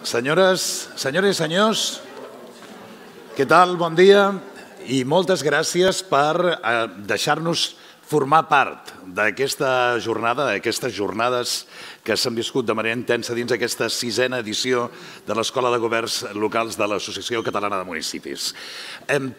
Senyores, senyores i senyors, què tal? Bon dia i moltes gràcies per eh, deixar-nos formar part d'aquesta jornada, d'aquestes jornades que s'han viscut de manera intensa dins aquesta sisena edició de l'Escola de Governs Locals de l'Associació Catalana de Municipis.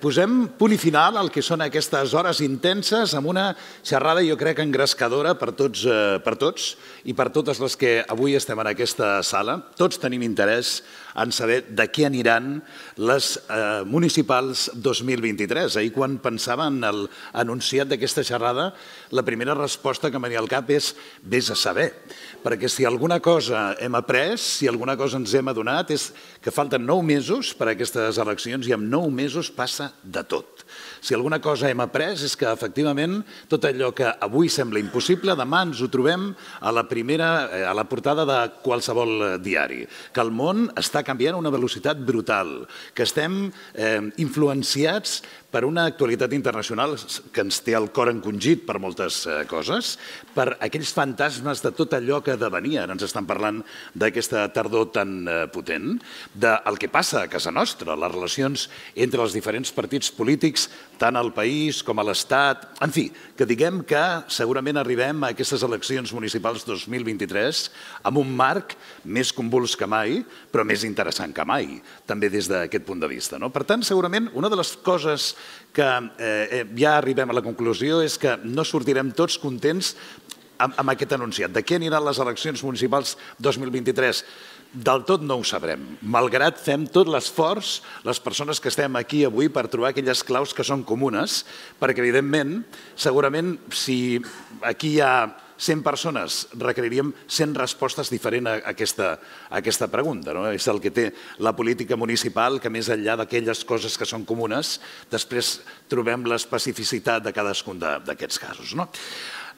Posem punt i final al que són aquestes hores intenses amb una xerrada, jo crec, engrescadora per tots, eh, per tots i per totes les que avui estem en aquesta sala. Tots tenim interès en saber de què aniran les eh, municipals 2023. Ahir, quan pensava en l'anunciat d'aquesta xerrada, la primera resposta que m'ania al cap és vés a saber. Perquè si alguna cosa hem après, si alguna cosa ens hem adonat, és que falten nou mesos per a aquestes eleccions i en nou mesos passa de tot. Si alguna cosa hem après és que, efectivament, tot allò que avui sembla impossible, demà ens ho trobem a la primera, eh, a la portada de qualsevol diari. Que el món està canviant a una velocitat brutal, que estem eh, influenciats per una actualitat internacional que ens té el cor encongit per moltes eh, coses, per aquells fantasmes de tot allò que devenia. Ens estan parlant d'aquesta tardor tan eh, potent, del que passa a casa nostra, les relacions entre els diferents partits polítics, tant al país com a l'Estat. En fi, que diguem que segurament arribem a aquestes eleccions municipals 2023 amb un marc més convuls que mai, però més interessant que mai, també des d'aquest punt de vista. No? Per tant, segurament, una de les coses que eh, eh, ja arribem a la conclusió és que no sortirem tots contents amb, amb aquest anunciat. De què aniran les eleccions municipals 2023? Del tot no ho sabrem, malgrat fem tot l'esforç, les persones que estem aquí avui, per trobar aquelles claus que són comunes, perquè, evidentment, segurament, si aquí hi ha 100 persones requeriríem 100 respostes diferents a aquesta, a aquesta pregunta. No? És el que té la política municipal, que més enllà d'aquelles coses que són comunes, després trobem l'especificitat de cadascun d'aquests casos. No?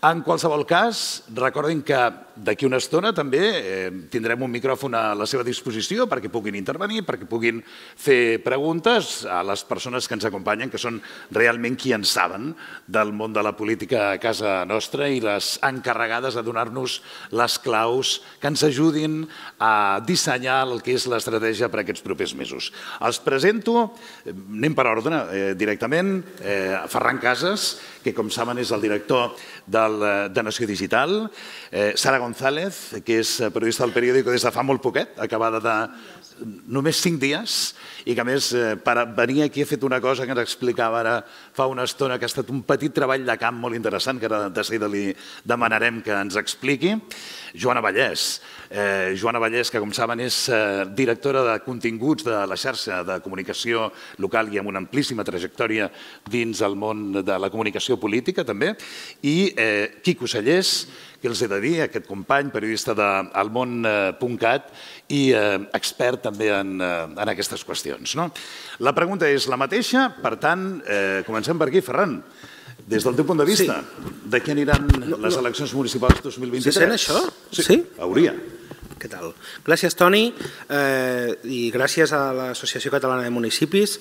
En qualsevol cas, recordin que d'aquí una estona també eh, tindrem un micròfon a la seva disposició perquè puguin intervenir, perquè puguin fer preguntes a les persones que ens acompanyen, que són realment qui en saben del món de la política a casa nostra i les encarregades de donar-nos les claus que ens ajudin a dissenyar el que és l'estratègia per a aquests propers mesos. Els presento, anem per ordre eh, directament, eh, Ferran Casas, que com saben és el director de Nació Digital, eh, Sara González, que és periodista del periòdico des de fa molt poquet, acabada de només cinc dies, i que a més eh, per venir aquí ha fet una cosa que ens explicava ara fa una estona, que ha estat un petit treball de camp molt interessant, que ara de seguida li demanarem que ens expliqui. Joana Vallès. Eh, Joana Vallès, que com saben és eh, directora de continguts de la xarxa de comunicació local i amb una amplíssima trajectòria dins el món de la comunicació política també, i eh, Quico Sallés, que els he de dir, aquest company, periodista del món.cat i eh, expert també en, eh, en aquestes qüestions. No? La pregunta és la mateixa, per tant, eh, comencem per aquí, Ferran. Des del teu punt de vista, sí. de què aniran les eleccions municipals 2023? Se sent això? Sí. sí? Hauria. Què tal? Gràcies, Toni, eh, i gràcies a l'Associació Catalana de Municipis.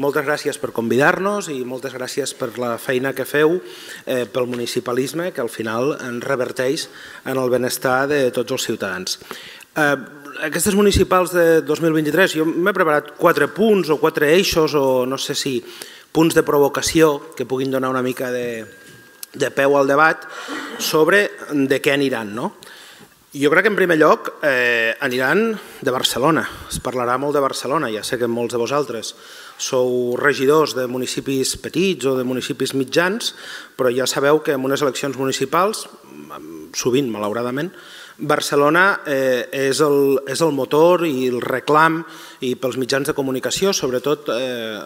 Moltes gràcies per convidar-nos i moltes gràcies per la feina que feu eh, pel municipalisme, que al final en reverteix en el benestar de tots els ciutadans. Eh, aquestes municipals de 2023, jo m'he preparat quatre punts o quatre eixos o no sé si punts de provocació que puguin donar una mica de, de peu al debat sobre de què aniran. No? Jo crec que en primer lloc eh, aniran de Barcelona. Es parlarà molt de Barcelona, ja sé que molts de vosaltres sou regidors de municipis petits o de municipis mitjans, però ja sabeu que en unes eleccions municipals, sovint, malauradament, Barcelona eh, és, el, és el motor i el reclam i pels mitjans de comunicació, sobretot eh,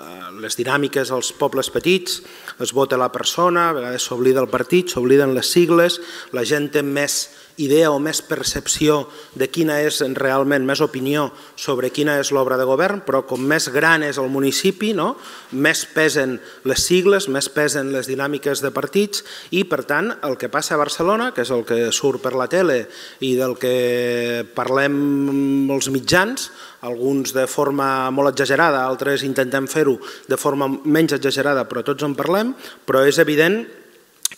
les dinàmiques als pobles petits, es vota la persona, a vegades s'oblida el partit, s'obliden les sigles, la gent té més idea o més percepció de quina és realment, més opinió sobre quina és l'obra de govern, però com més gran és el municipi, no? més pesen les sigles, més pesen les dinàmiques de partits i, per tant, el que passa a Barcelona, que és el que surt per la tele i del que parlem els mitjans, alguns de forma molt exagerada, altres intentem fer-ho de forma menys exagerada, però tots en parlem, però és evident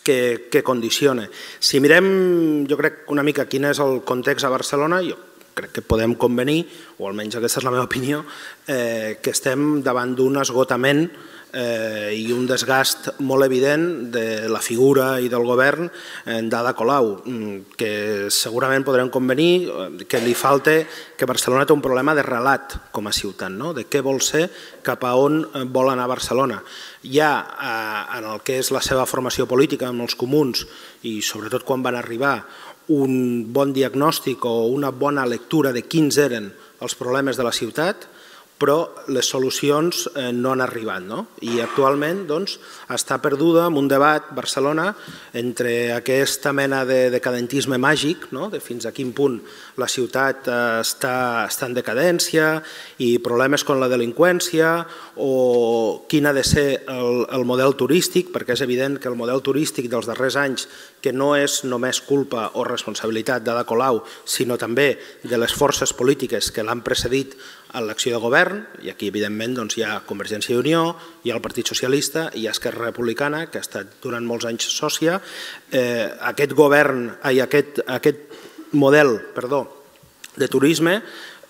que, que condiciona. Si mirem, jo crec, una mica quin és el context a Barcelona, jo crec que podem convenir, o almenys aquesta és la meva opinió, eh, que estem davant d'un esgotament eh, i un desgast molt evident de la figura i del govern en Dada Colau, mm, que segurament podrem convenir eh, que li falta que Barcelona té un problema de relat com a ciutat, no? de què vol ser, cap a on eh, vol anar Barcelona. Ja eh, en el que és la seva formació política amb els comuns i sobretot quan van arribar un bon diagnòstic o una bona lectura de quins eren els problemes de la ciutat, però les solucions eh, no han arribat. No? I actualment doncs, està perduda en un debat Barcelona entre aquesta mena de decadentisme màgic, no? de fins a quin punt la ciutat eh, està, està en decadència i problemes com la delinqüència o quin ha de ser el, el model turístic, perquè és evident que el model turístic dels darrers anys, que no és només culpa o responsabilitat d'Ada Colau, sinó també de les forces polítiques que l'han precedit en l'acció de govern, i aquí evidentment doncs, hi ha Convergència i Unió, hi ha el Partit Socialista, hi ha Esquerra Republicana, que ha estat durant molts anys sòcia. Eh, aquest govern, ai, aquest, aquest model perdó, de turisme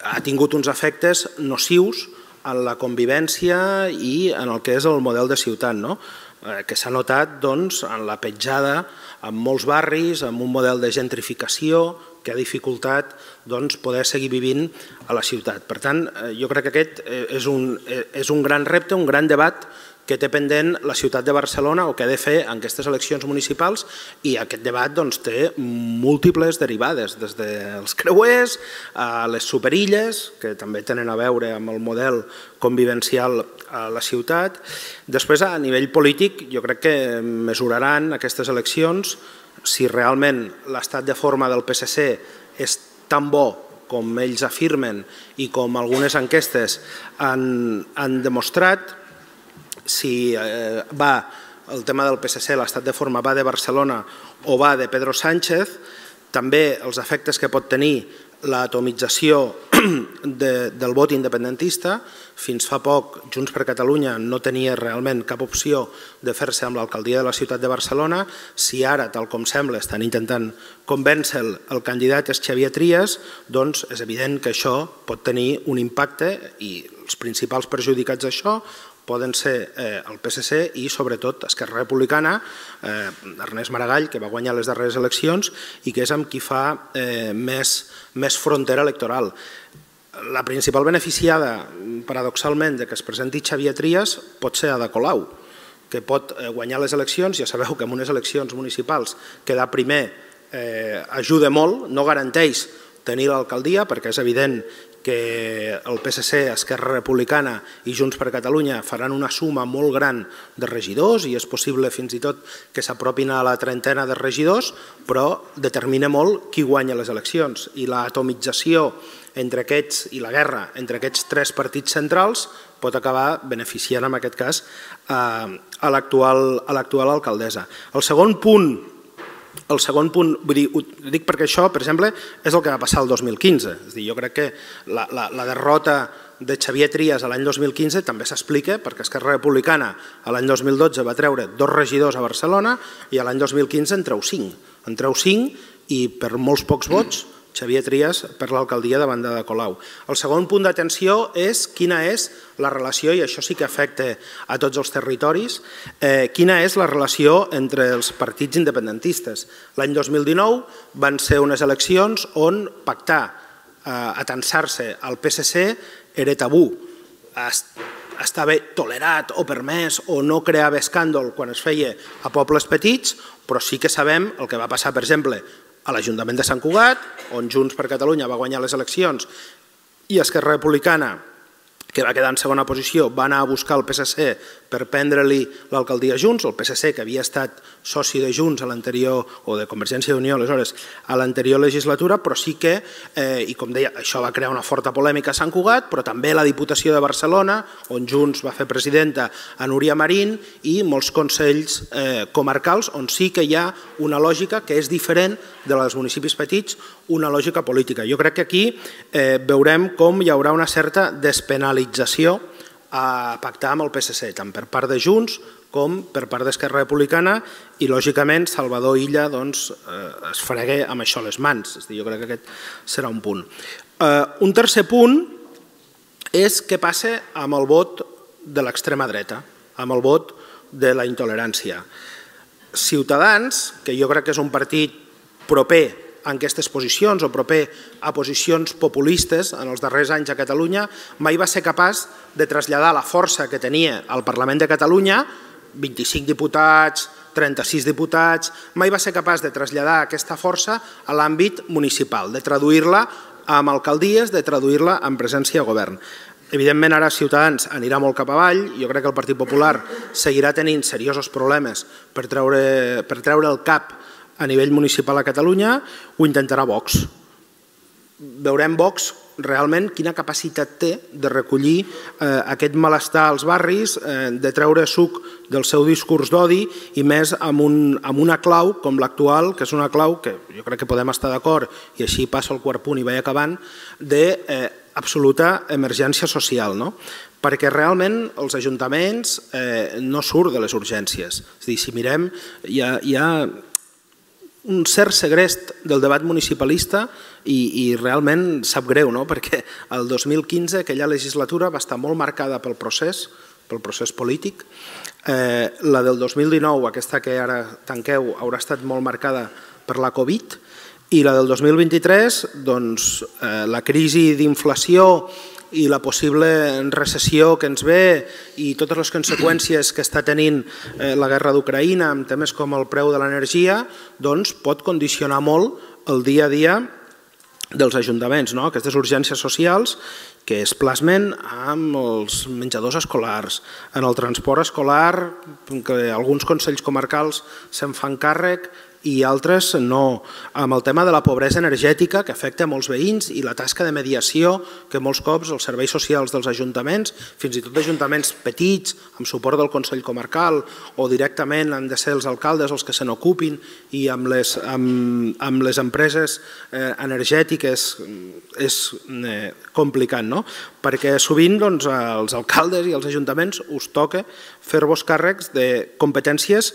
ha tingut uns efectes nocius en la convivència i en el que és el model de ciutat, no? eh, que s'ha notat doncs, en la petjada en molts barris, amb un model de gentrificació, que ha dificultat doncs, poder seguir vivint a la ciutat. Per tant, eh, jo crec que aquest eh, és un, eh, és un gran repte, un gran debat que té pendent la ciutat de Barcelona o que ha de fer en aquestes eleccions municipals i aquest debat doncs, té múltiples derivades, des dels creuers a les superilles, que també tenen a veure amb el model convivencial a la ciutat. Després, a nivell polític, jo crec que mesuraran aquestes eleccions si realment l'estat de forma del PSC és tan bo com ells afirmen i com algunes enquestes han, han demostrat, si eh, va el tema del PSC, l'estat de forma va de Barcelona o va de Pedro Sánchez, també els efectes que pot tenir l'atomització de, del vot independentista. Fins fa poc Junts per Catalunya no tenia realment cap opció de fer-se amb l'alcaldia de la ciutat de Barcelona. Si ara, tal com sembla, estan intentant convèncer el candidat és Xavier Trias, doncs és evident que això pot tenir un impacte i els principals perjudicats d'això poden ser eh, el PSC i sobretot Esquerra Republicana, eh, Ernest Maragall, que va guanyar les darreres eleccions i que és amb qui fa eh, més, més frontera electoral. La principal beneficiada, paradoxalment, de que es presenti Xavier Trias pot ser Ada Colau, que pot eh, guanyar les eleccions, ja sabeu que en unes eleccions municipals quedar primer eh, ajuda molt, no garanteix tenir l'alcaldia, perquè és evident que el PSC, Esquerra Republicana i Junts per Catalunya faran una suma molt gran de regidors i és possible fins i tot que s'apropin a la trentena de regidors, però determina molt qui guanya les eleccions. I l'atomització entre aquests i la guerra entre aquests tres partits centrals pot acabar beneficiant en aquest cas a l'actual alcaldessa. El segon punt el segon punt, vull dir, ho dic perquè això, per exemple, és el que va passar el 2015. És dir, jo crec que la, la, la derrota de Xavier Trias l'any 2015 també s'explica perquè Esquerra Republicana l'any 2012 va treure dos regidors a Barcelona i l'any 2015 en treu cinc. En treu cinc i per molts pocs vots Xavier Trias per l'alcaldia de Banda de Colau. El segon punt d'atenció és quina és la relació, i això sí que afecta a tots els territoris, eh, quina és la relació entre els partits independentistes. L'any 2019 van ser unes eleccions on pactar, eh, atensar-se al PSC era tabú. Estava tolerat o permès o no creava escàndol quan es feia a pobles petits, però sí que sabem el que va passar, per exemple, a l'Ajuntament de Sant Cugat, on Junts per Catalunya va guanyar les eleccions i Esquerra Republicana que va quedar en segona posició, va anar a buscar el PSC per prendre-li l'alcaldia Junts, el PSC que havia estat soci de Junts a l'anterior, o de Convergència d'Unió aleshores, a l'anterior legislatura, però sí que, eh, i com deia, això va crear una forta polèmica a Sant Cugat, però també la Diputació de Barcelona, on Junts va fer presidenta a Núria Marín, i molts consells eh, comarcals, on sí que hi ha una lògica que és diferent de la dels municipis petits, una lògica política. Jo crec que aquí eh, veurem com hi haurà una certa despenalització realització a pactar amb el PSC, tant per part de Junts com per part d'Esquerra Republicana i, lògicament, Salvador Illa doncs, eh, es fregué amb això les mans. És dir, jo crec que aquest serà un punt. Eh, un tercer punt és què passa amb el vot de l'extrema dreta, amb el vot de la intolerància. Ciutadans, que jo crec que és un partit proper en aquestes posicions o proper a posicions populistes en els darrers anys a Catalunya, mai va ser capaç de traslladar la força que tenia al Parlament de Catalunya, 25 diputats, 36 diputats, mai va ser capaç de traslladar aquesta força a l'àmbit municipal, de traduir-la amb alcaldies, de traduir-la en presència de govern. Evidentment ara Ciutadans anirà molt cap avall, jo crec que el Partit Popular seguirà tenint seriosos problemes per treure, per treure el cap a nivell municipal a Catalunya ho intentarà Vox. Veurem Vox realment quina capacitat té de recollir eh, aquest malestar als barris, eh, de treure suc del seu discurs d'odi i més amb, un, amb una clau com l'actual, que és una clau que jo crec que podem estar d'acord i així passa el quart punt i vaig acabant, de eh, absoluta emergència social. No? perquè realment els ajuntaments eh, no surt de les urgències. És dir, si mirem, hi ha, hi ha un cert segrest del debat municipalista i, i realment sap greu, no? perquè el 2015 aquella legislatura va estar molt marcada pel procés, pel procés polític. Eh, la del 2019, aquesta que ara tanqueu, haurà estat molt marcada per la Covid i la del 2023, doncs, eh, la crisi d'inflació i la possible recessió que ens ve i totes les conseqüències que està tenint eh, la guerra d'Ucraïna amb temes com el preu de l'energia, doncs pot condicionar molt el dia a dia dels ajuntaments, no? aquestes urgències socials que es plasmen amb els menjadors escolars, en el transport escolar, que alguns consells comarcals se'n fan càrrec i altres no. Amb el tema de la pobresa energètica que afecta molts veïns i la tasca de mediació que molts cops els serveis socials dels ajuntaments, fins i tot d'ajuntaments petits, amb suport del Consell Comarcal o directament han de ser els alcaldes els que se n'ocupin i amb les, amb, amb les empreses eh, energètiques és eh, complicat, no? perquè sovint doncs, els alcaldes i els ajuntaments us toca fer-vos càrrecs de competències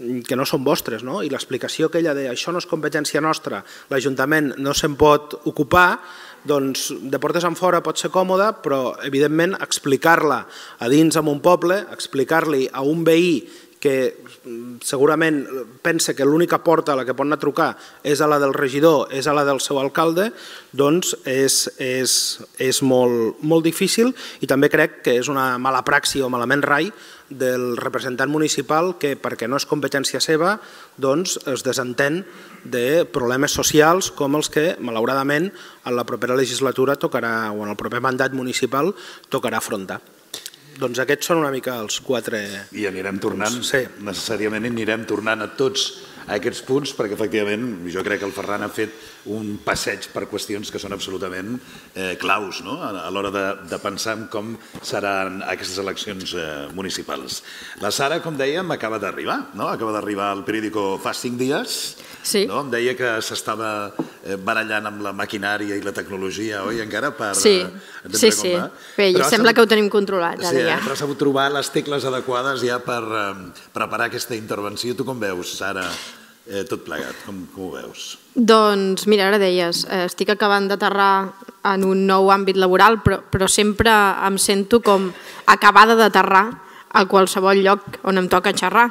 no són vostres, no? i l'explicació aquella de això no és competència nostra, l'Ajuntament no se'n pot ocupar, doncs de portes en fora pot ser còmode, però evidentment explicar-la a dins en un poble, explicar-li a un veí que segurament pensa que l'única porta a la que pot anar a trucar és a la del regidor, és a la del seu alcalde, doncs és, és, és molt, molt difícil i també crec que és una mala praxi o malament rai del representant municipal que, perquè no és competència seva, doncs es desentén de problemes socials com els que, malauradament, en la propera legislatura tocarà, o en el proper mandat municipal tocarà afrontar. Doncs aquests són una mica els quatre... I anirem tornant, sí. necessàriament anirem tornant a tots aquests punts, perquè efectivament jo crec que el Ferran ha fet un passeig per qüestions que són absolutament eh, claus no? a, a l'hora de, de pensar en com seran aquestes eleccions eh, municipals. La Sara, com dèiem, acaba d'arribar, no? acaba d'arribar al periòdico fa cinc dies, Sí. No? Em deia que s'estava eh, barallant amb la maquinària i la tecnologia, oi, encara? Per, sí, eh, sí, sí. Bé, ja sembla que ho tenim controlat. Ara sí, ja. Eh? però has sabut trobar les tecles adequades ja per eh, preparar aquesta intervenció. Tu com veus, Sara? Eh, tot plegat? Com, com ho veus? Doncs mira, ara deies, eh, estic acabant d'aterrar en un nou àmbit laboral, però, però sempre em sento com acabada d'aterrar a qualsevol lloc on em toca xerrar,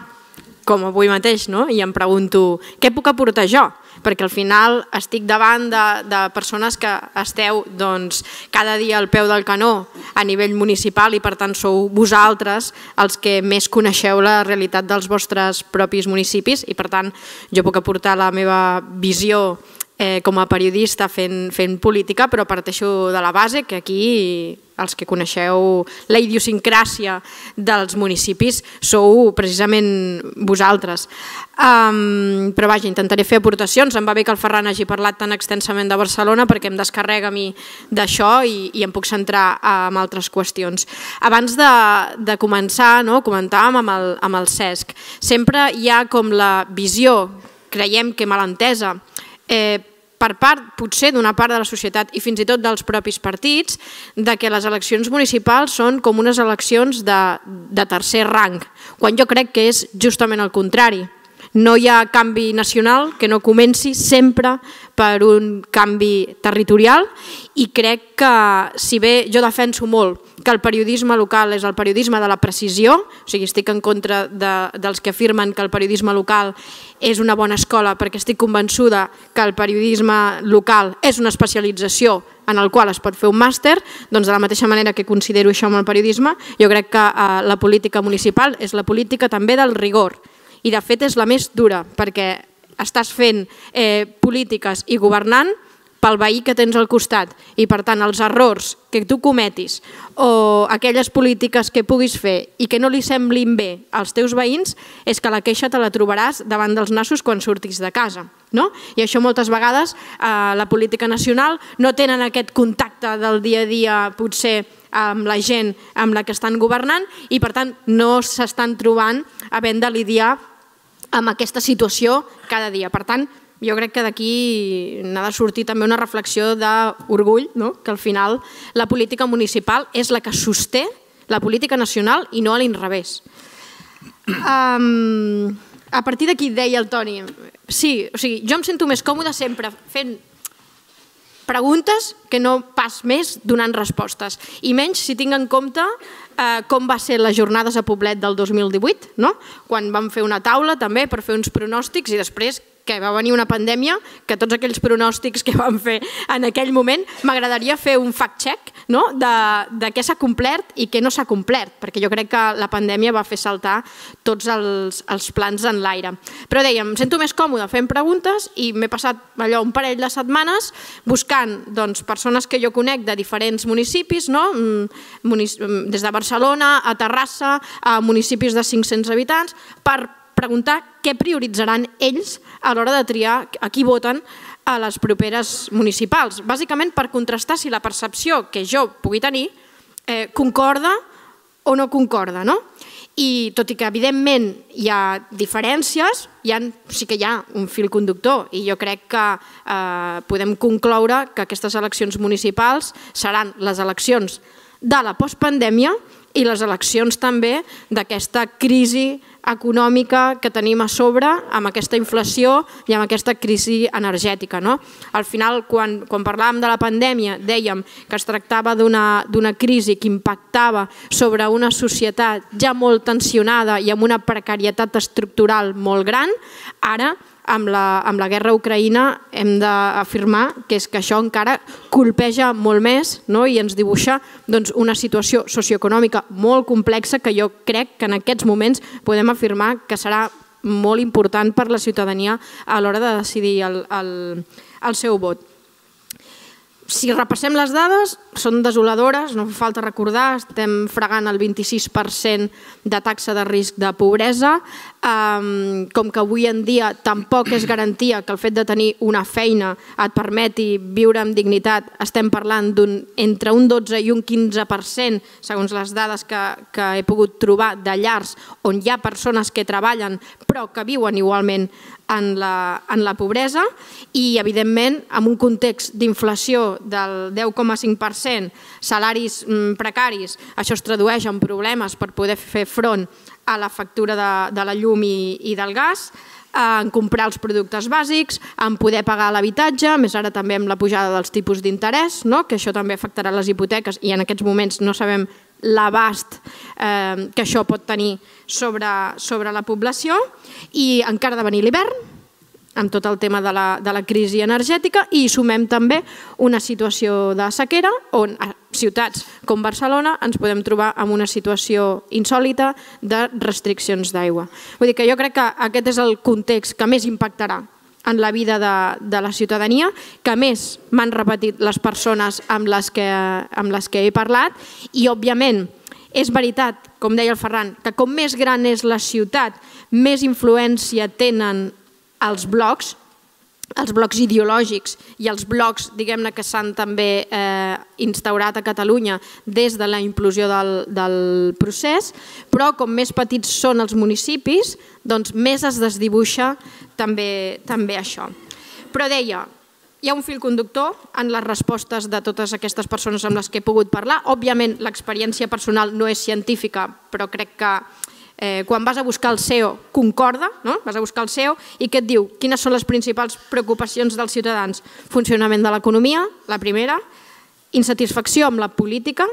com avui mateix, no? i em pregunto, què puc aportar jo? Perquè al final estic davant de, de persones que esteu doncs, cada dia al peu del canó a nivell municipal i per tant sou vosaltres els que més coneixeu la realitat dels vostres propis municipis i per tant jo puc aportar la meva visió eh, com a periodista fent, fent política, però parteixo de la base que aquí els que coneixeu la idiosincràsia dels municipis sou precisament vosaltres. Um, però vaja, intentaré fer aportacions. Em va bé que el Ferran hagi parlat tan extensament de Barcelona perquè em descarrega a mi d'això i, i em puc centrar en altres qüestions. Abans de, de començar, no, comentàvem amb el, amb el Cesc, sempre hi ha com la visió, creiem que malentesa, eh, per part, potser, d'una part de la societat i fins i tot dels propis partits, de que les eleccions municipals són com unes eleccions de, de tercer rang, quan jo crec que és justament el contrari. no hi ha canvi nacional que no comenci sempre per un canvi territorial i crec que, si bé jo defenso molt que el periodisme local és el periodisme de la precisió, o sigui, estic en contra de, dels que afirmen que el periodisme local és una bona escola perquè estic convençuda que el periodisme local és una especialització en el qual es pot fer un màster, doncs de la mateixa manera que considero això amb el periodisme, jo crec que eh, la política municipal és la política també del rigor i de fet és la més dura perquè estàs fent eh, polítiques i governant pel veí que tens al costat i per tant els errors que tu cometis o aquelles polítiques que puguis fer i que no li semblin bé als teus veïns és que la queixa te la trobaràs davant dels nassos quan surtis de casa. No? I això moltes vegades eh, la política nacional no tenen aquest contacte del dia a dia potser amb la gent amb la que estan governant i per tant no s'estan trobant havent de lidiar amb aquesta situació cada dia. Per tant, jo crec que d'aquí n'ha de sortir també una reflexió d'orgull, no? que al final la política municipal és la que sosté la política nacional i no a l'inrevés. Um, a partir d'aquí deia el Toni, sí, o sigui, jo em sento més còmode sempre fent preguntes que no pas més donant respostes. I menys si tinc en compte eh, com va ser les jornades a Poblet del 2018, no? quan vam fer una taula també per fer uns pronòstics i després que va venir una pandèmia, que tots aquells pronòstics que vam fer en aquell moment, m'agradaria fer un fact-check no? de, de què s'ha complert i què no s'ha complert, perquè jo crec que la pandèmia va fer saltar tots els, els plans en l'aire. Però dèiem, em sento més còmode fent preguntes i m'he passat allò un parell de setmanes buscant doncs, persones que jo conec de diferents municipis, no? Mm, mm, des de Barcelona a Terrassa, a municipis de 500 habitants, per preguntar què prioritzaran ells a l'hora de triar a qui voten a les properes municipals. Bàsicament per contrastar si la percepció que jo pugui tenir eh, concorda o no concorda. No? I tot i que evidentment hi ha diferències, hi ha, sí que hi ha un fil conductor i jo crec que eh, podem concloure que aquestes eleccions municipals seran les eleccions de la postpandèmia i les eleccions també d'aquesta crisi econòmica que tenim a sobre amb aquesta inflació i amb aquesta crisi energètica. No? Al final, quan, quan parlàvem de la pandèmia, dèiem que es tractava d'una crisi que impactava sobre una societat ja molt tensionada i amb una precarietat estructural molt gran, ara amb la, amb la guerra Ucraïna hem d'afirmar que és que això encara colpeja molt més no? i ens dibuixa doncs, una situació socioeconòmica molt complexa que jo crec que en aquests moments podem afirmar que serà molt important per la ciutadania a l'hora de decidir el, el, el seu vot. Si repassem les dades, són desoladores, no fa falta recordar, estem fregant el 26% de taxa de risc de pobresa, com que avui en dia tampoc és garantia que el fet de tenir una feina et permeti viure amb dignitat, estem parlant d'un entre un 12 i un 15%, segons les dades que, que he pogut trobar, de llars on hi ha persones que treballen però que viuen igualment en la, en la pobresa i, evidentment, amb un context d'inflació del 10,5%, salaris mm, precaris, això es tradueix en problemes per poder fer front a la factura de, de la llum i, i del gas, en comprar els productes bàsics, en poder pagar l'habitatge, més ara també amb la pujada dels tipus d'interès, no? que això també afectarà les hipoteques i en aquests moments no sabem l'abast eh, que això pot tenir sobre, sobre la població i encara de venir l'hivern, amb tot el tema de la, de la crisi energètica i sumem també una situació de sequera on a ciutats com Barcelona ens podem trobar en una situació insòlita de restriccions d'aigua. Vull dir que jo crec que aquest és el context que més impactarà en la vida de, de la ciutadania, que més m'han repetit les persones amb les, que, amb les que he parlat i, òbviament, és veritat, com deia el Ferran, que com més gran és la ciutat, més influència tenen els blocs, els blocs ideològics i els blocs diguem-ne que s'han també eh, instaurat a Catalunya des de la implosió del, del procés, però com més petits són els municipis, doncs més es desdibuixa també, també això. Però deia, hi ha un fil conductor en les respostes de totes aquestes persones amb les que he pogut parlar. Òbviament, l'experiència personal no és científica, però crec que eh, quan vas a buscar el CEO concorda, no? vas a buscar el CEO i què et diu? Quines són les principals preocupacions dels ciutadans? Funcionament de l'economia, la primera, insatisfacció amb la política,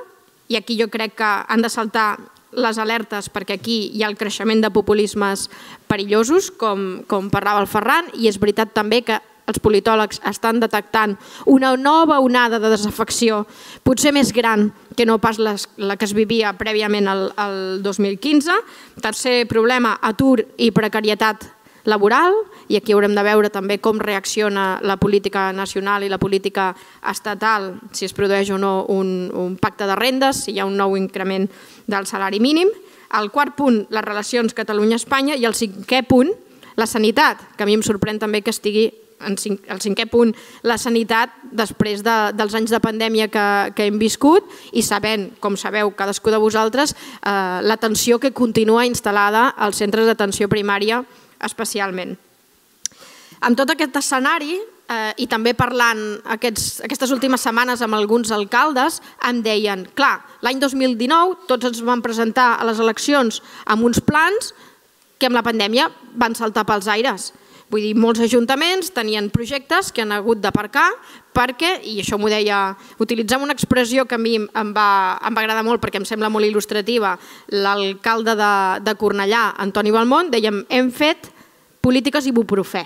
i aquí jo crec que han de saltar les alertes perquè aquí hi ha el creixement de populismes perillosos, com, com parlava el Ferran, i és veritat també que els politòlegs estan detectant una nova onada de desafecció, potser més gran que no pas les, la que es vivia prèviament al, al 2015. Tercer problema, atur i precarietat laboral, i aquí haurem de veure també com reacciona la política nacional i la política estatal, si es produeix o no un, un pacte de rendes, si hi ha un nou increment del salari mínim. El quart punt, les relacions Catalunya-Espanya, i el cinquè punt, la sanitat, que a mi em sorprèn també que estigui en cinc, el cinquè punt, la sanitat després de, dels anys de pandèmia que, que hem viscut i sabent, com sabeu cadascú de vosaltres, eh, l'atenció que continua instal·lada als centres d'atenció primària especialment. Amb tot aquest escenari, eh, i també parlant aquests, aquestes últimes setmanes amb alguns alcaldes, em deien, clar, l'any 2019 tots ens van presentar a les eleccions amb uns plans que amb la pandèmia van saltar pels aires. Vull dir, molts ajuntaments tenien projectes que han hagut d'aparcar perquè, i això m'ho deia, utilitzem una expressió que a mi em va, em va agradar molt perquè em sembla molt il·lustrativa, l'alcalde de, de Cornellà, Antoni Balmont, dèiem, hem fet polítiques ibuprofè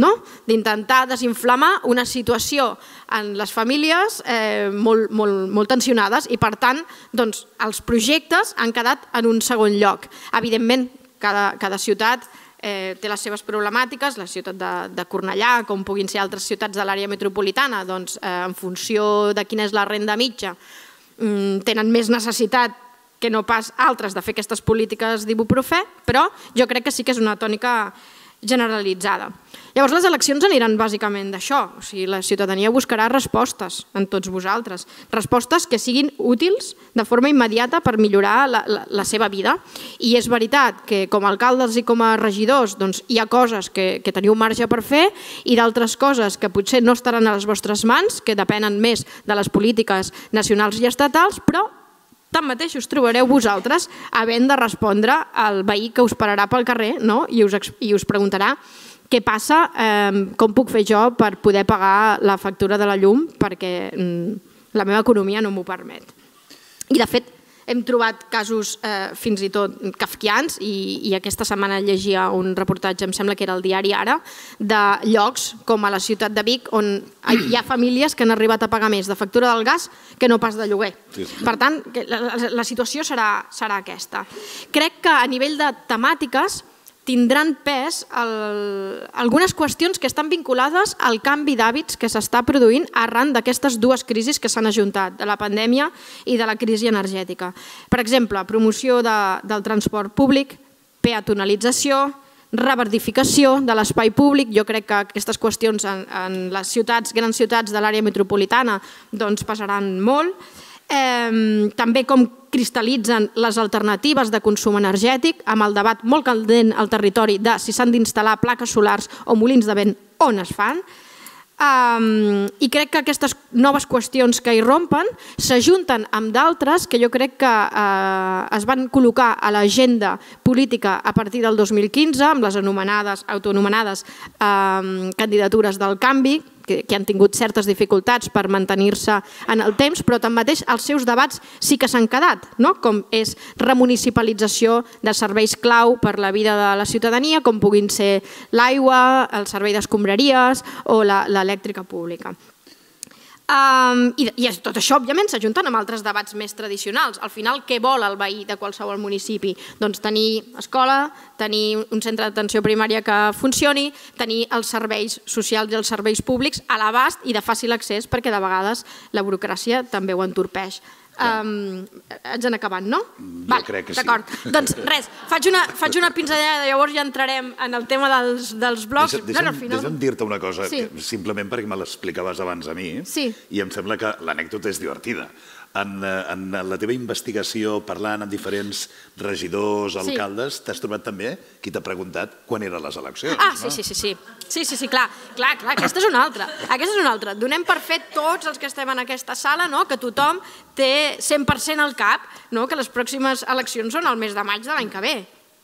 no? d'intentar desinflamar una situació en les famílies eh, molt, molt, molt tensionades i per tant doncs, els projectes han quedat en un segon lloc. Evidentment, cada, cada ciutat eh, té les seves problemàtiques, la ciutat de, de Cornellà, com puguin ser altres ciutats de l'àrea metropolitana, doncs, eh, en funció de quina és la renda mitja, mm, tenen més necessitat que no pas altres de fer aquestes polítiques d'ibuprofè, però jo crec que sí que és una tònica generalitzada. Llavors les eleccions aniran bàsicament d'això, o sigui, la ciutadania buscarà respostes en tots vosaltres, respostes que siguin útils de forma immediata per millorar la, la, la seva vida. I és veritat que com a alcaldes i com a regidors doncs, hi ha coses que, que teniu marge per fer i d'altres coses que potser no estaran a les vostres mans, que depenen més de les polítiques nacionals i estatals, però Tanmateix us trobareu vosaltres havent de respondre al veí que us pararà pel carrer no? I, us, i us preguntarà què passa, eh, com puc fer jo per poder pagar la factura de la llum perquè mm, la meva economia no m'ho permet. I de fet, hem trobat casos eh, fins i tot kafkians i, i aquesta setmana llegia un reportatge, em sembla que era el diari Ara, de llocs com a la ciutat de Vic on hi ha famílies que han arribat a pagar més de factura del gas que no pas de lloguer. Sí, sí. Per tant, la, la, la situació serà, serà aquesta. Crec que a nivell de temàtiques tindran pes el, algunes qüestions que estan vinculades al canvi d'hàbits que s'està produint arran d'aquestes dues crisis que s'han ajuntat, de la pandèmia i de la crisi energètica. Per exemple, promoció de, del transport públic, peatonalització, reverdificació de l'espai públic. Jo crec que aquestes qüestions en, en les ciutats, grans ciutats de l'àrea metropolitana doncs passaran molt eh, també com cristal·litzen les alternatives de consum energètic amb el debat molt caldent al territori de si s'han d'instal·lar plaques solars o molins de vent on es fan. Um, I crec que aquestes noves qüestions que hi rompen s'ajunten amb d'altres que jo crec que uh, es van col·locar a l'agenda política a partir del 2015 amb les anomenades, autoanomenades um, candidatures del canvi, que, que han tingut certes dificultats per mantenir-se en el temps, però tanmateix els seus debats sí que s'han quedat, no? com és remunicipalització de serveis clau per la vida de la ciutadania, com puguin ser l'aigua, el servei d'escombraries o l'elèctrica pública. Um, i, I tot això, òbviament, s'ajunten amb altres debats més tradicionals. Al final, què vol el veí de qualsevol municipi? Doncs tenir escola, tenir un centre d'atenció primària que funcioni, tenir els serveis socials i els serveis públics a l'abast i de fàcil accés, perquè de vegades la burocràcia també ho entorpeix. Um, haig d'anar acabant, no? Jo vale, crec que sí. D'acord. Doncs res, faig una, faig una pinzellada, llavors ja entrarem en el tema dels, dels blocs. Deixa'm, deixa'm, no, no, final... deixa'm dir-te una cosa, sí. que, simplement perquè me l'explicaves abans a mi, sí. i em sembla que l'anècdota és divertida en, eh, en la teva investigació parlant amb diferents regidors, alcaldes, sí. t'has trobat també qui t'ha preguntat quan eren les eleccions, ah, no? sí, sí, sí, sí. Sí, sí, sí, clar, clar, clar, aquesta és una altra. Aquesta és una altra. Donem per fet tots els que estem en aquesta sala no? que tothom té 100% al cap no? que les pròximes eleccions són el mes de maig de l'any que ve.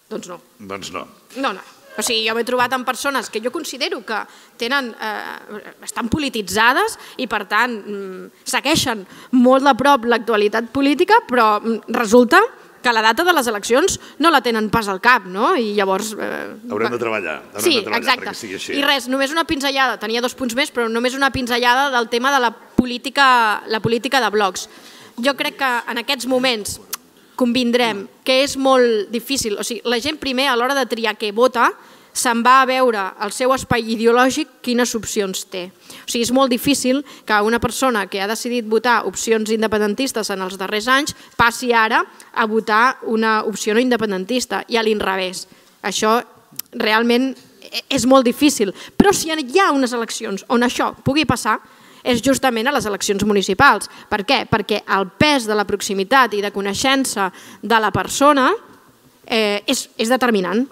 Doncs no. Doncs no. No, no. O sigui, jo m'he trobat amb persones que jo considero que tenen, eh, estan polititzades i, per tant, mm, segueixen molt de prop l'actualitat política, però mm, resulta que la data de les eleccions no la tenen pas al cap, no? I llavors... Eh, haurem de treballar, haurem sí, de treballar exacte. perquè sigui així. I res, només una pinzellada, tenia dos punts més, però només una pinzellada del tema de la política, la política de blocs. Jo crec que en aquests moments convindrem que és molt difícil, o sigui, la gent primer a l'hora de triar què vota, se'n va a veure al seu espai ideològic quines opcions té. O sigui, és molt difícil que una persona que ha decidit votar opcions independentistes en els darrers anys passi ara a votar una opció no independentista i a l'inrevés. Això realment és molt difícil. Però si hi ha unes eleccions on això pugui passar, és justament a les eleccions municipals. Per què? Perquè el pes de la proximitat i de coneixença de la persona eh, és, és determinant.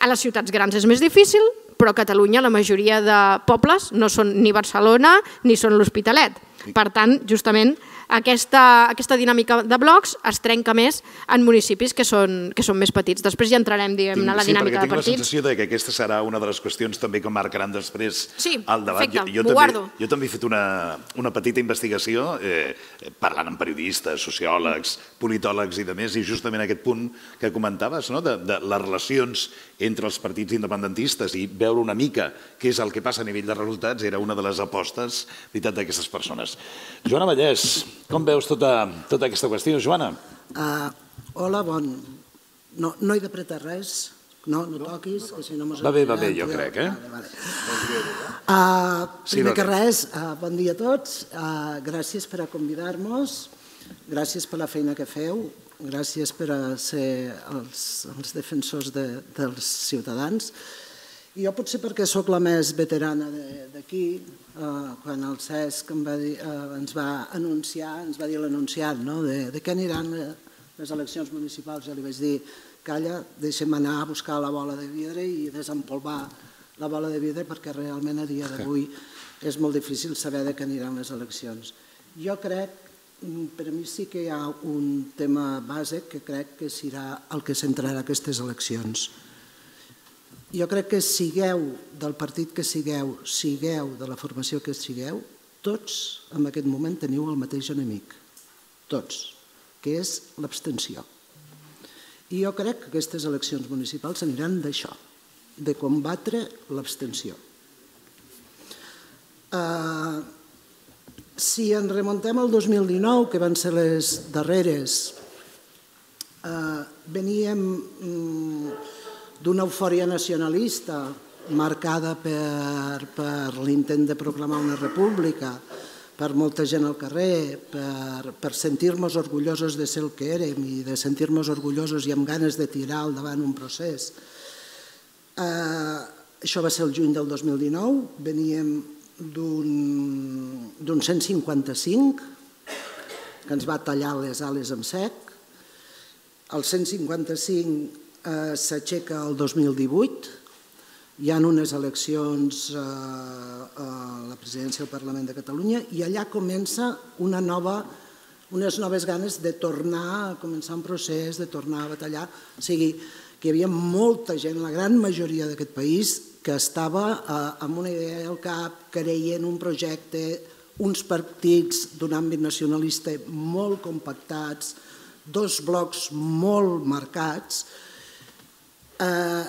A les ciutats grans és més difícil, però a Catalunya la majoria de pobles no són ni Barcelona ni són l'Hospitalet. Per tant, justament, aquesta, aquesta dinàmica de blocs es trenca més en municipis que són, que són més petits. Després ja entrarem diguem, a la sí, dinàmica de partits. Sí, tinc la sensació de que aquesta serà una de les qüestions també que marcaran després sí, el debat. perfecte, jo, jo, també, guardo. jo també he fet una, una petita investigació eh, parlant amb periodistes, sociòlegs, politòlegs i de més, i justament aquest punt que comentaves, no? de, de les relacions entre els partits independentistes i veure una mica què és el que passa a nivell de resultats era una de les apostes d'aquestes persones. Joana Vallès, com veus tota, tota aquesta qüestió, Joana? Uh, hola, bon... No, no he d'apretar res, no, no toquis, que si no mos... Va bé, va bé, jo crec, eh? Vale, vale. Uh, primer sí, que res, uh, bon dia a tots, uh, gràcies per convidar-nos, gràcies per la feina que feu, gràcies per a ser els, els defensors de, dels ciutadans. I jo potser perquè sóc la més veterana d'aquí, eh, quan el Cesc em va dir, eh, ens va anunciar, ens va dir l'anunciat, no? de, de què aniran les eleccions municipals, ja li vaig dir, calla, deixem anar a buscar la bola de vidre i desempolvar la bola de vidre perquè realment a dia d'avui és molt difícil saber de què aniran les eleccions. Jo crec, mm, per a mi sí que hi ha un tema base que crec que serà el que centrarà aquestes eleccions jo crec que sigueu del partit que sigueu, sigueu de la formació que sigueu, tots en aquest moment teniu el mateix enemic, tots, que és l'abstenció. I jo crec que aquestes eleccions municipals aniran d'això, de combatre l'abstenció. Uh, si ens remontem al 2019, que van ser les darreres, uh, veníem... Um, d'una eufòria nacionalista marcada per, per l'intent de proclamar una república, per molta gent al carrer, per, per sentir-nos orgullosos de ser el que érem i de sentir-nos orgullosos i amb ganes de tirar al davant un procés. Eh, això va ser el juny del 2019, veníem d'un 155 que ens va tallar les ales amb sec. El 155 eh, s'aixeca el 2018, hi ha unes eleccions eh, a la presidència del Parlament de Catalunya i allà comença una nova, unes noves ganes de tornar a començar un procés, de tornar a batallar. O sigui, que hi havia molta gent, la gran majoria d'aquest país, que estava eh, amb una idea al cap, creient un projecte, uns partits d'un àmbit nacionalista molt compactats, dos blocs molt marcats, Eh,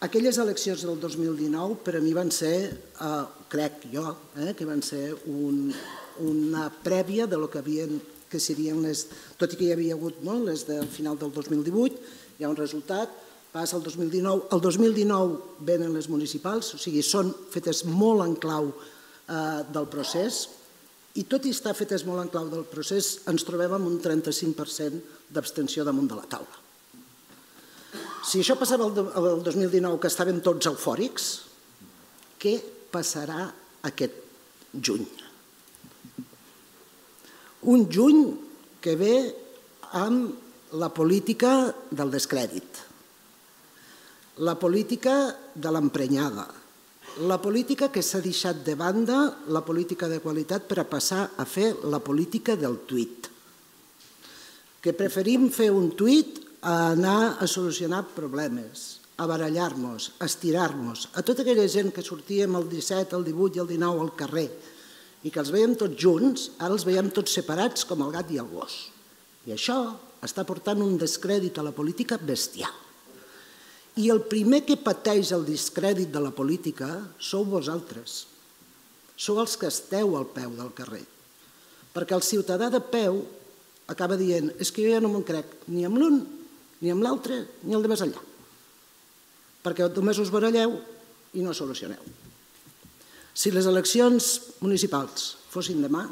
aquelles eleccions del 2019 per a mi van ser, eh, crec jo, eh, que van ser un, una prèvia de lo que havien que serien les, tot i que hi havia hagut no, les del final del 2018, hi ha un resultat, passa el 2019, el 2019 venen les municipals, o sigui, són fetes molt en clau eh, del procés, i tot i estar fetes molt en clau del procés, ens trobem amb un 35% d'abstenció damunt de la taula. Si això passava el 2019, que estàvem tots eufòrics, què passarà aquest juny? Un juny que ve amb la política del descrèdit, la política de l'emprenyada, la política que s'ha deixat de banda, la política de qualitat per a passar a fer la política del tuit. Que preferim fer un tuit a anar a solucionar problemes, a barallar-nos, a estirar-nos, a tota aquella gent que sortíem el 17, el 18 i el 19 al carrer i que els veiem tots junts, ara els veiem tots separats com el gat i el gos. I això està portant un descrèdit a la política bestial. I el primer que pateix el discrèdit de la política sou vosaltres. Sou els que esteu al peu del carrer. Perquè el ciutadà de peu acaba dient és que jo ja no me'n crec ni amb l'un, ni amb l'altre, ni el de més enllà. Perquè només us baralleu i no solucioneu. Si les eleccions municipals fossin demà,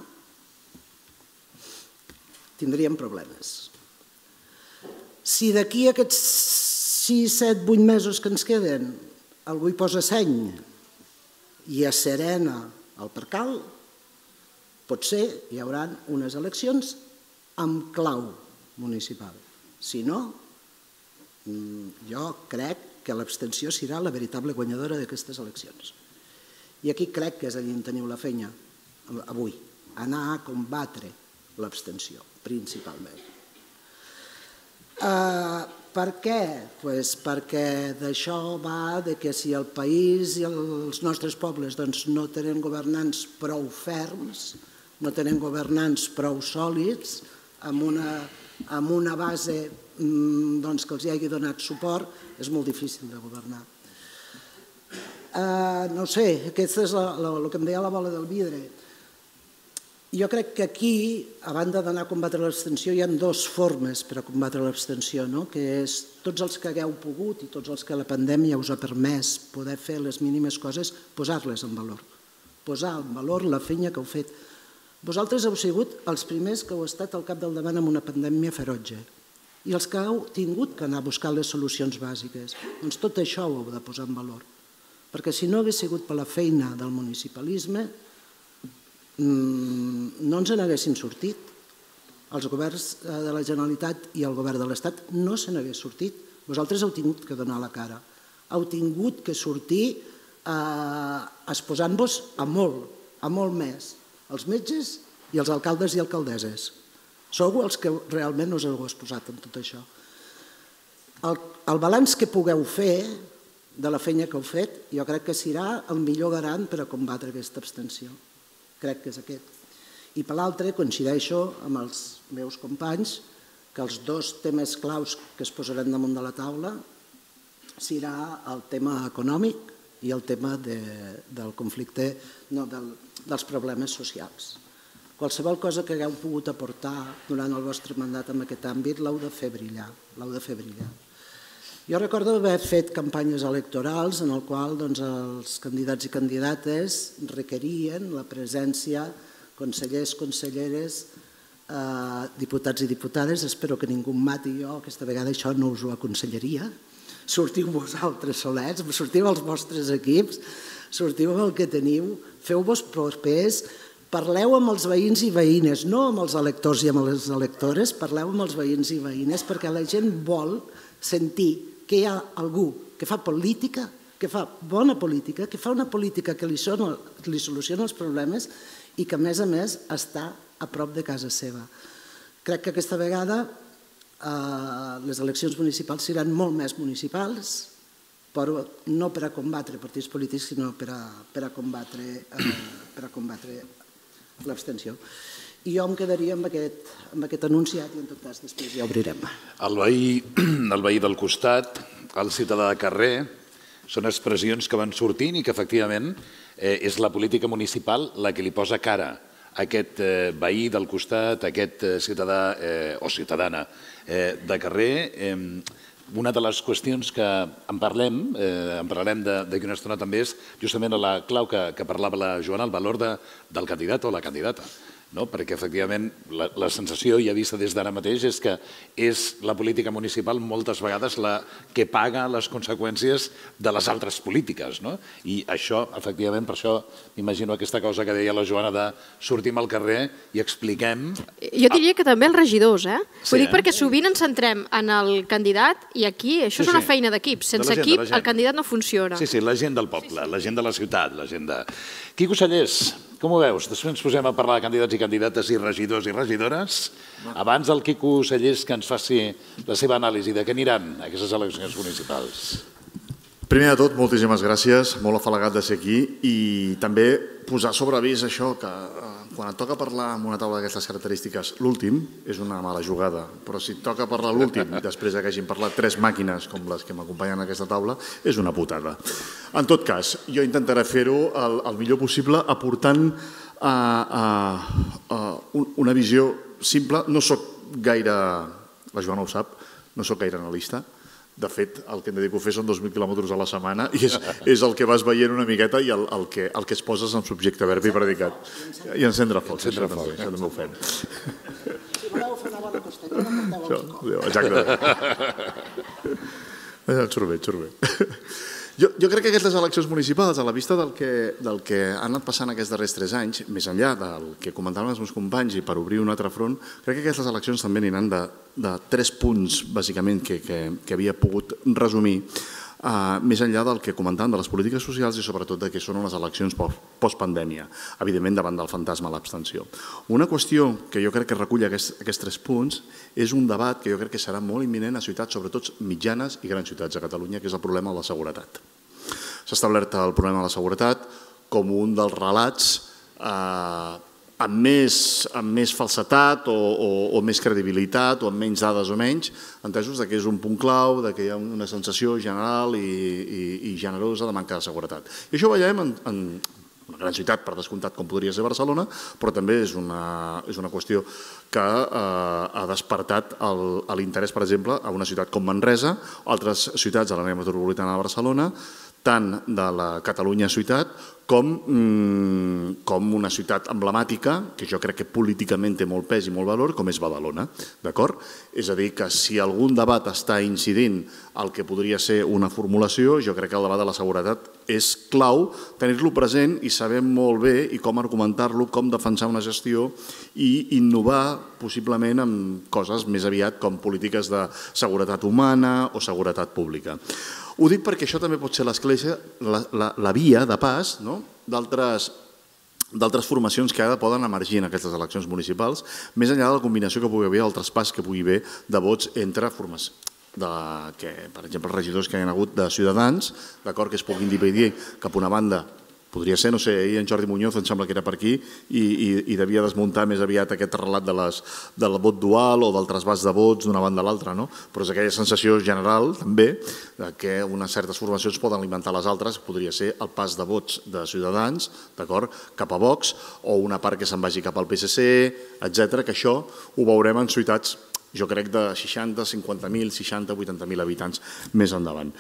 tindríem problemes. Si d'aquí aquests 6, 7, 8 mesos que ens queden algú hi posa seny i serena el percal, potser hi haurà unes eleccions amb clau municipal. Si no, jo crec que l'abstenció serà la veritable guanyadora d'aquestes eleccions. I aquí crec que és allà on teniu la feina avui, anar a combatre l'abstenció, principalment. Uh, per què? Pues perquè d'això va de que si el país i els nostres pobles doncs, no tenen governants prou ferms, no tenen governants prou sòlids, amb una, amb una base mm, doncs, que els hi hagi donat suport, és molt difícil de governar. Uh, no sé, aquesta és el que em deia la bola del vidre. Jo crec que aquí, a banda d'anar a combatre l'abstenció, hi ha dues formes per a combatre l'abstenció, no? que és tots els que hagueu pogut i tots els que la pandèmia us ha permès poder fer les mínimes coses, posar-les en valor. Posar en valor la feina que heu fet, vosaltres heu sigut els primers que heu estat al cap del davant amb una pandèmia ferotge i els que heu tingut que anar a buscar les solucions bàsiques. Doncs tot això ho heu de posar en valor. Perquè si no hagués sigut per la feina del municipalisme, mmm, no ens n'haguessin sortit. Els governs eh, de la Generalitat i el govern de l'Estat no se n'hagués sortit. Vosaltres heu tingut que donar la cara. Heu tingut que sortir eh, exposant-vos a molt, a molt més els metges i els alcaldes i alcaldesses. Sou els que realment us heu exposat en tot això. El, el balanç que pugueu fer de la feina que heu fet, jo crec que serà el millor garant per a combatre aquesta abstenció. Crec que és aquest. I per l'altre, coincideixo amb els meus companys que els dos temes claus que es posaran damunt de la taula serà el tema econòmic i el tema de, del conflicte, no, del, dels problemes socials. Qualsevol cosa que hagueu pogut aportar durant el vostre mandat en aquest àmbit l'heu de fer brillar, l'heu de fer brillar. Jo recordo haver fet campanyes electorals en el qual doncs, els candidats i candidates requerien la presència consellers, conselleres, eh, diputats i diputades. Espero que ningú em mati jo, aquesta vegada això no us ho aconsellaria. Sortiu vosaltres solets, sortiu els vostres equips, sortiu amb el que teniu, feu-vos propers, parleu amb els veïns i veïnes, no amb els electors i amb les electores, parleu amb els veïns i veïnes perquè la gent vol sentir que hi ha algú que fa política, que fa bona política, que fa una política que li, sona, que li soluciona els problemes i que a més a més està a prop de casa seva. Crec que aquesta vegada eh, les eleccions municipals seran molt més municipals, però no per a combatre partits polítics, sinó per a, per a combatre, eh, per a combatre l'abstenció. I jo em quedaria amb aquest, amb aquest anunciat i en tot cas després ja obrirem. El veí, el veí del costat, el ciutadà de carrer, són expressions que van sortint i que efectivament eh, és la política municipal la que li posa cara a aquest eh, veí del costat, a aquest eh, ciutadà eh, o ciutadana eh, de carrer. Eh, una de les qüestions que en parlem, eh, en parlarem d'aquí una estona també, és justament la clau que, que parlava la Joana, el valor de, del candidat o la candidata no? perquè efectivament la, la sensació ja vista des d'ara mateix és que és la política municipal moltes vegades la que paga les conseqüències de les altres polítiques. No? I això, efectivament, per això m'imagino aquesta cosa que deia la Joana de sortim al carrer i expliquem... Jo diria que també els regidors, eh? Sí, Ho dic eh? perquè sovint ens centrem en el candidat i aquí això sí, és una sí. feina d'equip. Sense de equip el candidat no funciona. Sí, sí, la gent del poble, la gent de la ciutat, la gent de... Quico Sallés, Com ho veus? Després ens posem a parlar de candidats i candidates i regidors i regidores. Abans el Quico Cellers que ens faci la seva anàlisi de què aniran aquestes eleccions municipals. Primer de tot, moltíssimes gràcies, molt afalagat de ser aquí i també posar sobre avís això que eh, quan et toca parlar amb una taula d'aquestes característiques, l'últim és una mala jugada, però si et toca parlar l'últim, després que hagin parlat tres màquines com les que m'acompanyen a aquesta taula, és una putada. En tot cas, jo intentaré fer-ho el, el millor possible aportant a, a, a una visió simple. No sóc gaire, la Joana ho sap, no sóc gaire analista, de fet, el que em dedico a fer són 2.000 quilòmetres a la setmana i és, és el que vas veient una miqueta i el, el, que, el que es poses en subjecte, verb i predicat. I encendre foc. Encendre foc. Això també ho fem. Si voleu fer una bona costellera, porteu el Exacte. Et surt bé, et surt bé. Jo, jo crec que aquestes eleccions municipals, a la vista del que, del que han anat passant aquests darrers tres anys, més enllà del que comentaven els meus companys i per obrir un altre front, crec que aquestes eleccions també aniran de, de tres punts, bàsicament, que, que, que havia pogut resumir Uh, més enllà del que comentaven de les polítiques socials i sobretot de què són unes eleccions post-pandèmia, evidentment davant del fantasma l'abstenció. Una qüestió que jo crec que recull aquests, aquests tres punts és un debat que jo crec que serà molt imminent a ciutats, sobretot mitjanes i grans ciutats de Catalunya, que és el problema de la seguretat. S'ha establert el problema de la seguretat com un dels relats eh, amb més, amb més falsetat o, o, o més credibilitat o amb menys dades o menys, entesos que és un punt clau, de que hi ha una sensació general i, i, i generosa de manca de seguretat. I això ho veiem en, en una gran ciutat, per descomptat, com podria ser Barcelona, però també és una, és una qüestió que eh, ha despertat l'interès, per exemple, a una ciutat com Manresa, altres ciutats de l'àrea metropolitana de Barcelona, tant de la Catalunya ciutat com, mm, com una ciutat emblemàtica, que jo crec que políticament té molt pes i molt valor, com és Badalona. D'acord? És a dir, que si algun debat està incidint el que podria ser una formulació, jo crec que el debat de la seguretat és clau tenir-lo present i saber molt bé i com argumentar-lo, com defensar una gestió i innovar possiblement amb coses més aviat com polítiques de seguretat humana o seguretat pública. Ho dic perquè això també pot ser l'església, la, la, la via de pas no? d'altres d'altres formacions que ara poden emergir en aquestes eleccions municipals, més enllà de la combinació que pugui haver, el traspàs que pugui haver de vots entre formes de, que, per exemple, els regidors que hi ha hagut de Ciutadans, d'acord que es puguin dividir cap a una banda podria ser, no sé, ahir en Jordi Muñoz em sembla que era per aquí i, i, i devia desmuntar més aviat aquest relat de les, del vot dual o del trasbàs de vots d'una banda a l'altra, no? però és aquella sensació general també de que unes certes formacions poden alimentar les altres, podria ser el pas de vots de Ciutadans d'acord cap a Vox o una part que se'n vagi cap al PSC, etc que això ho veurem en ciutats jo crec de 60, 50.000, 60, 80.000 habitants més endavant.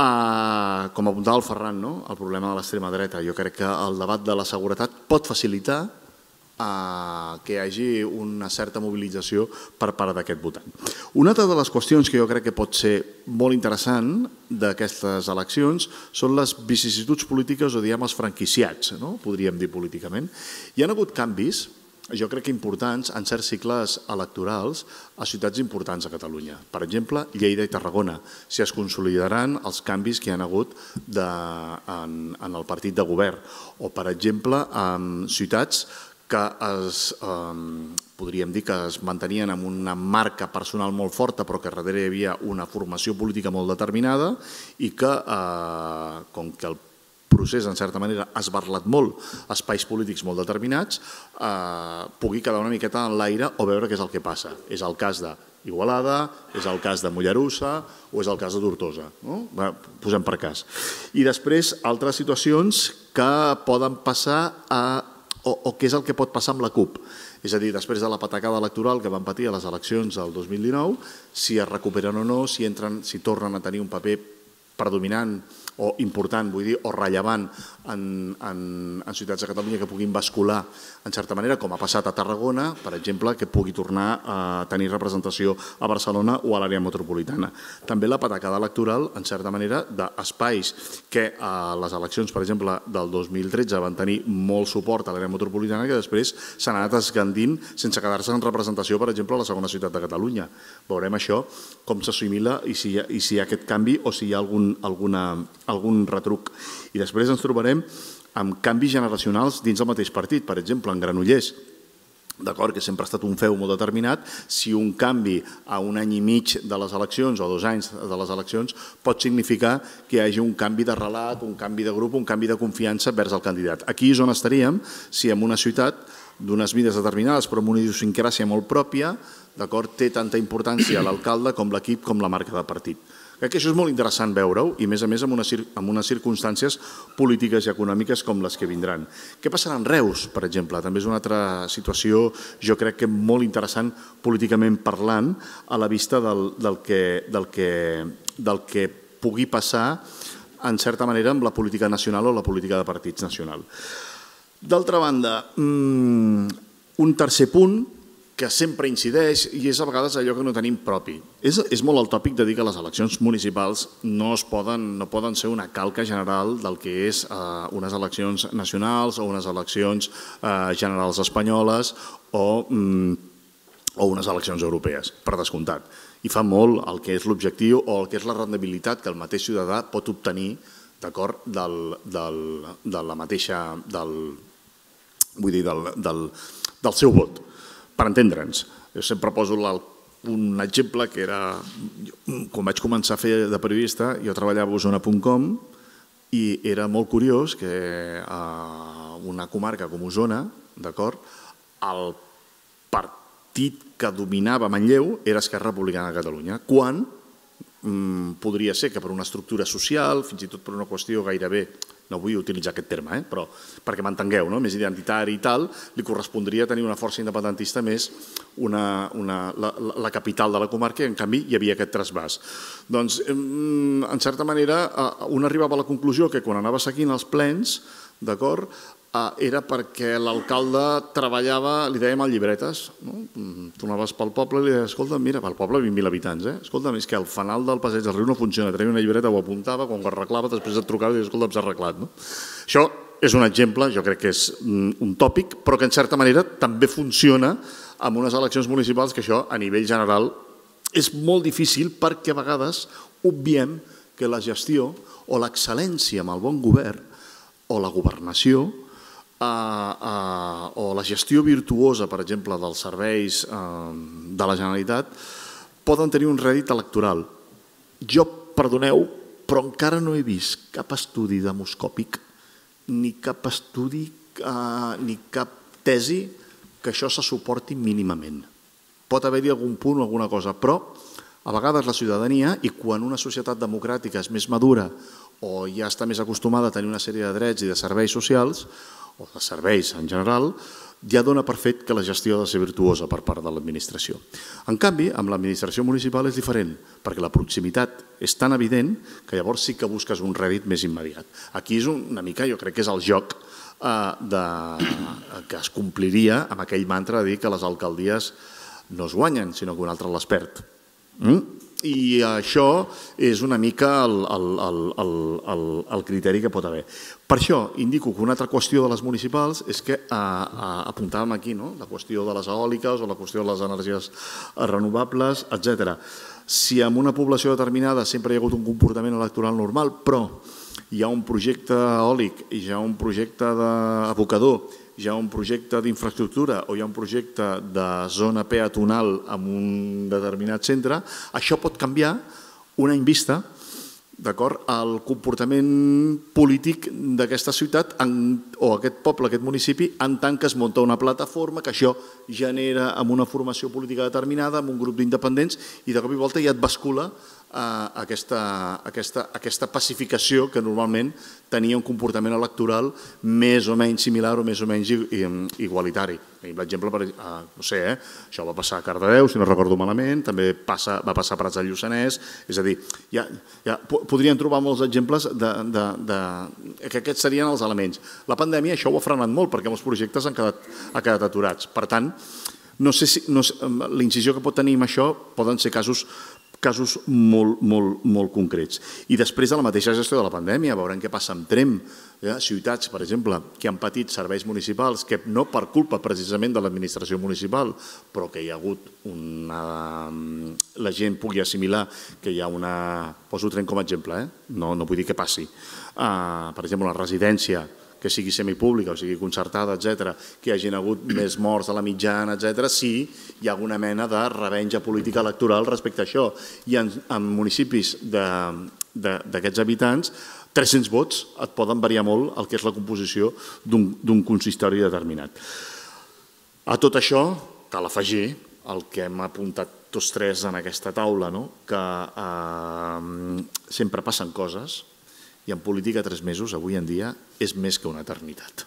Uh, com apuntava el Ferran, no? el problema de l'extrema dreta, jo crec que el debat de la seguretat pot facilitar uh, que hi hagi una certa mobilització per part d'aquest votant. Una altra de les qüestions que jo crec que pot ser molt interessant d'aquestes eleccions són les vicissituds polítiques o diguem els franquiciats, no? podríem dir políticament. Hi ha hagut canvis jo crec que importants en certs cicles electorals a ciutats importants a Catalunya. Per exemple, Lleida i Tarragona, si es consolidaran els canvis que hi ha hagut de, en, en el partit de govern. O, per exemple, en ciutats que es, eh, podríem dir que es mantenien amb una marca personal molt forta però que darrere hi havia una formació política molt determinada i que, eh, com que el procés, en certa manera, esbarlat molt espais polítics molt determinats, eh, pugui quedar una miqueta en l'aire o veure què és el que passa. És el cas de Igualada, és el cas de Mollerussa o és el cas de Tortosa. No? Posem per cas. I després altres situacions que poden passar a, o, o què és el que pot passar amb la CUP. És a dir, després de la patacada electoral que van patir a les eleccions del 2019, si es recuperen o no, si, entren, si tornen a tenir un paper predominant o important, vull dir, o rellevant en, en, en ciutats de Catalunya que puguin bascular en certa manera, com ha passat a Tarragona, per exemple, que pugui tornar a tenir representació a Barcelona o a l'àrea metropolitana. També la patacada electoral, en certa manera, d'espais que a les eleccions, per exemple, del 2013 van tenir molt suport a l'àrea metropolitana que després s'han anat escandint sense quedar-se en representació, per exemple, a la segona ciutat de Catalunya. Veurem això, com s'assimila i, si i si hi ha aquest canvi o si hi ha algun, alguna, algun retruc. I després ens trobarem amb canvis generacionals dins del mateix partit. Per exemple, en Granollers, d'acord, que sempre ha estat un feu molt determinat, si un canvi a un any i mig de les eleccions o dos anys de les eleccions pot significar que hi hagi un canvi de relat, un canvi de grup, un canvi de confiança vers el candidat. Aquí és on estaríem si en una ciutat d'unes mides determinades però amb una idiosincràsia molt pròpia, d'acord, té tanta importància l'alcalde com l'equip com la marca de partit. Crec que això és molt interessant veure-ho i, a més a més, amb unes, amb unes circumstàncies polítiques i econòmiques com les que vindran. Què passarà en Reus, per exemple? També és una altra situació, jo crec que molt interessant políticament parlant, a la vista del, del, que, del, que, del que pugui passar, en certa manera, amb la política nacional o la política de partits nacional. D'altra banda, mmm, un tercer punt que sempre incideix i és a vegades allò que no tenim propi. És, és molt el tòpic de dir que les eleccions municipals no, es poden, no poden ser una calca general del que és eh, unes eleccions nacionals o unes eleccions eh, generals espanyoles o, mm, o unes eleccions europees, per descomptat. I fa molt el que és l'objectiu o el que és la rendibilitat que el mateix ciutadà pot obtenir d'acord de la mateixa, del, vull dir, del, del, del seu vot per entendre'ns. Jo sempre poso un exemple que era, quan vaig començar a fer de periodista, jo treballava a Osona.com i era molt curiós que a una comarca com Osona, d'acord, el partit que dominava Manlleu era Esquerra Republicana de Catalunya, quan mm, podria ser que per una estructura social, fins i tot per una qüestió gairebé no vull utilitzar aquest terme, eh? però perquè m'entengueu, no? més identitari i tal, li correspondria tenir una força independentista més una, una, la, la capital de la comarca i en canvi hi havia aquest trasbàs. Doncs, en certa manera, un arribava a la conclusió que quan anava seguint els plens, d'acord, era perquè l'alcalde treballava, li dèiem al llibretes, no? Mm, tu anaves pel poble i li deies, escolta, mira, pel poble 20.000 habitants, eh? escolta, és que el fanal del passeig del riu no funciona, tenia una llibreta, ho apuntava, quan ho arreglava, després et trucava i deies, escolta, s'ha arreglat. No? Això és un exemple, jo crec que és mm, un tòpic, però que en certa manera també funciona amb unes eleccions municipals que això a nivell general és molt difícil perquè a vegades obviem que la gestió o l'excel·lència amb el bon govern o la governació o la gestió virtuosa, per exemple, dels serveis eh, de la Generalitat, poden tenir un rèdit electoral. Jo, perdoneu, però encara no he vist cap estudi demoscòpic ni cap estudi eh, ni cap tesi que això se suporti mínimament. Pot haver-hi algun punt o alguna cosa, però a vegades la ciutadania, i quan una societat democràtica és més madura o ja està més acostumada a tenir una sèrie de drets i de serveis socials, o de serveis en general, ja dona per fet que la gestió ha de ser virtuosa per part de l'administració. En canvi, amb l'administració municipal és diferent, perquè la proximitat és tan evident que llavors sí que busques un rèdit més immediat. Aquí és una mica, jo crec que és el joc eh, de, que es compliria amb aquell mantra de dir que les alcaldies no es guanyen, sinó que un altre les perd. Mm? I això és una mica el, el, el, el, el criteri que pot haver. Per això indico que una altra qüestió de les municipals és que a, a, apuntàvem aquí no? la qüestió de les eòliques o la qüestió de les energies renovables, etc. Si en una població determinada sempre hi ha hagut un comportament electoral normal, però hi ha un projecte eòlic hi ha un projecte d'abocador hi ha un projecte d'infraestructura o hi ha un projecte de zona peatonal en un determinat centre, això pot canviar un any vista d'acord el comportament polític d'aquesta ciutat en, o aquest poble, aquest municipi, en tant que es munta una plataforma que això genera amb una formació política determinada, amb un grup d'independents, i de cop i volta ja et bascula aquesta, aquesta, aquesta pacificació que normalment tenia un comportament electoral més o menys similar o més o menys igualitari. L'exemple, no sé, eh? això va passar a Cardedeu, si no recordo malament, també passa, va passar a Prats del Lluçanès, és a dir, ja, ja podríem trobar molts exemples de, de, de, que aquests serien els elements. La pandèmia això ho ha frenat molt perquè molts projectes han quedat, han quedat aturats. Per tant, no sé si no l'incisió que pot tenir amb això poden ser casos casos molt, molt, molt concrets. I després de la mateixa gestió de la pandèmia, veurem què passa amb Trem, eh? ciutats, per exemple, que han patit serveis municipals, que no per culpa precisament de l'administració municipal, però que hi ha hagut una... la gent pugui assimilar que hi ha una... Poso Trem com a exemple, eh? no, no vull dir que passi. Uh, per exemple, una residència que sigui semipública o sigui concertada, etc, que hi hagin hagut més morts a la mitjana, etc, sí hi ha alguna mena de revenja política electoral respecte a això. I en, en municipis d'aquests habitants 300 vots et poden variar molt el que és la composició d'un consistori determinat. A tot això cal afegir el que hem apuntat tots tres en aquesta taula, no? que eh, sempre passen coses i en política tres mesos avui en dia és més que una eternitat.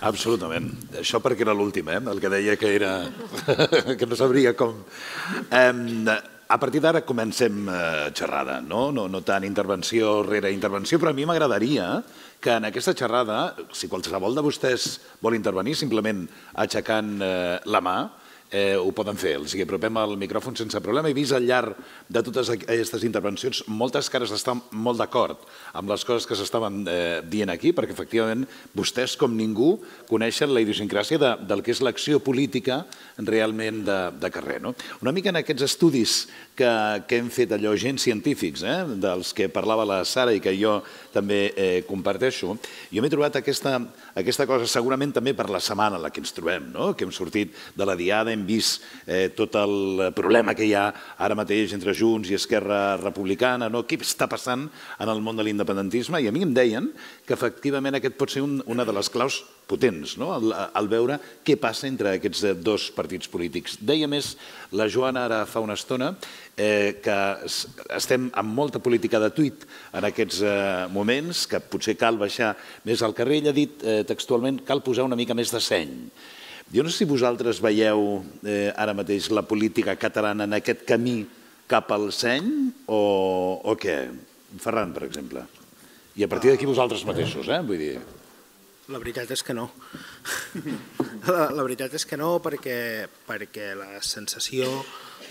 Absolutament. Això perquè era l'últim, eh? el que deia que era que no sabria com... Eh, a partir d'ara comencem eh, xerrada, no? no? No tant intervenció rere intervenció, però a mi m'agradaria que en aquesta xerrada, si qualsevol de vostès vol intervenir, simplement aixecant eh, la mà, eh, ho poden fer. Els hi apropem al micròfon sense problema. He vist al llarg de totes aquestes intervencions moltes cares estan molt d'acord amb les coses que s'estaven eh, dient aquí, perquè efectivament vostès, com ningú, coneixen la idiosincràsia de, del que és l'acció política realment de, de carrer. No? Una mica en aquests estudis que, que hem fet allò, gens científics, eh, dels que parlava la Sara i que jo també eh, comparteixo, jo m'he trobat aquesta, aquesta cosa segurament també per la setmana en la que ens trobem, no? que hem sortit de la diada, hem vist eh, tot el problema que hi ha ara mateix entre Junts i Esquerra Republicana, no? què està passant en el món de l'independentisme, i a mi em deien que efectivament aquest pot ser un, una de les claus potents, no? el, el veure què passa entre aquests dos partits polítics. Deia més la Joana ara fa una estona eh, que estem amb molta política de tuit en aquests eh, moments, que potser cal baixar més al carrer. Ell ha dit eh, textualment cal posar una mica més de seny. Jo no sé si vosaltres veieu eh, ara mateix la política catalana en aquest camí cap al seny o, o què? Ferran, per exemple. I a partir d'aquí vosaltres mateixos, eh? Vull dir... La veritat és que no. La, la veritat és que no perquè, perquè la sensació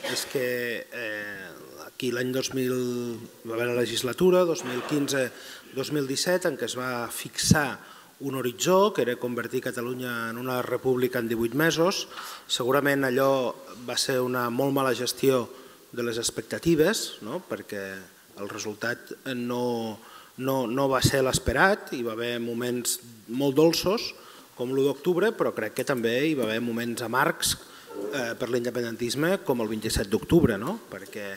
és que eh, aquí l'any 2000 va haver la legislatura, 2015-2017, en què es va fixar un horitzó, que era convertir Catalunya en una república en 18 mesos. Segurament allò va ser una molt mala gestió de les expectatives, no? perquè el resultat no, no, no va ser l'esperat, hi va haver moments molt dolços, com l'1 d'octubre, però crec que també hi va haver moments amargs eh, per l'independentisme com el 27 d'octubre, no? perquè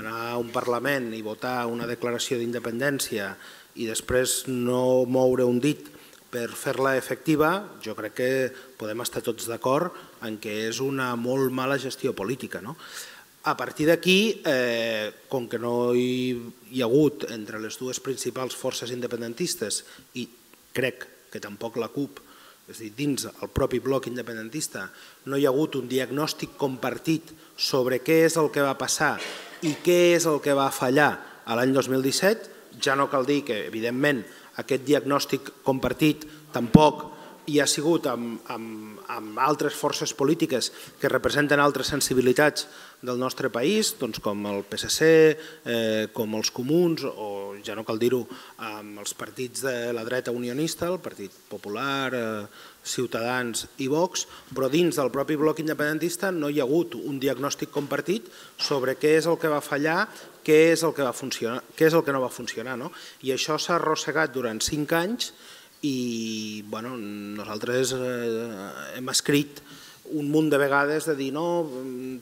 anar a un Parlament i votar una declaració d'independència i després no moure un dit per fer-la efectiva, jo crec que podem estar tots d'acord en què és una molt mala gestió política. No? A partir d'aquí, eh, com que no hi, hi ha hagut entre les dues principals forces independentistes i crec que tampoc la CUP, és a dir, dins el propi bloc independentista, no hi ha hagut un diagnòstic compartit sobre què és el que va passar i què és el que va fallar a l'any 2017, ja no cal dir que, evidentment, aquest diagnòstic compartit tampoc hi ha sigut amb, amb, amb altres forces polítiques que representen altres sensibilitats del nostre país, doncs com el PSC, eh, com els comuns, o ja no cal dir-ho, amb els partits de la dreta unionista, el Partit Popular, eh, Ciutadans i Vox, però dins del propi bloc independentista no hi ha hagut un diagnòstic compartit sobre què és el que va fallar, què és el que, va funcionar, què és el que no va funcionar. No? I això s'ha arrossegat durant cinc anys i bueno, nosaltres eh, hem escrit un munt de vegades de dir no,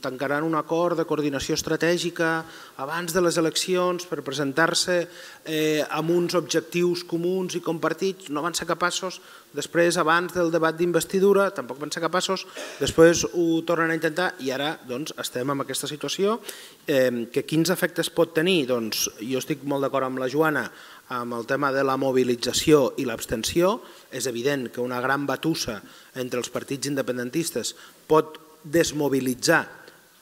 tancaran un acord de coordinació estratègica abans de les eleccions per presentar-se eh, amb uns objectius comuns i compartits, no van ser capaços, després abans del debat d'investidura tampoc van ser capaços, després ho tornen a intentar i ara doncs, estem en aquesta situació. Eh, que quins efectes pot tenir? Doncs jo estic molt d'acord amb la Joana amb el tema de la mobilització i l'abstenció, és evident que una gran batussa entre els partits independentistes pot desmobilitzar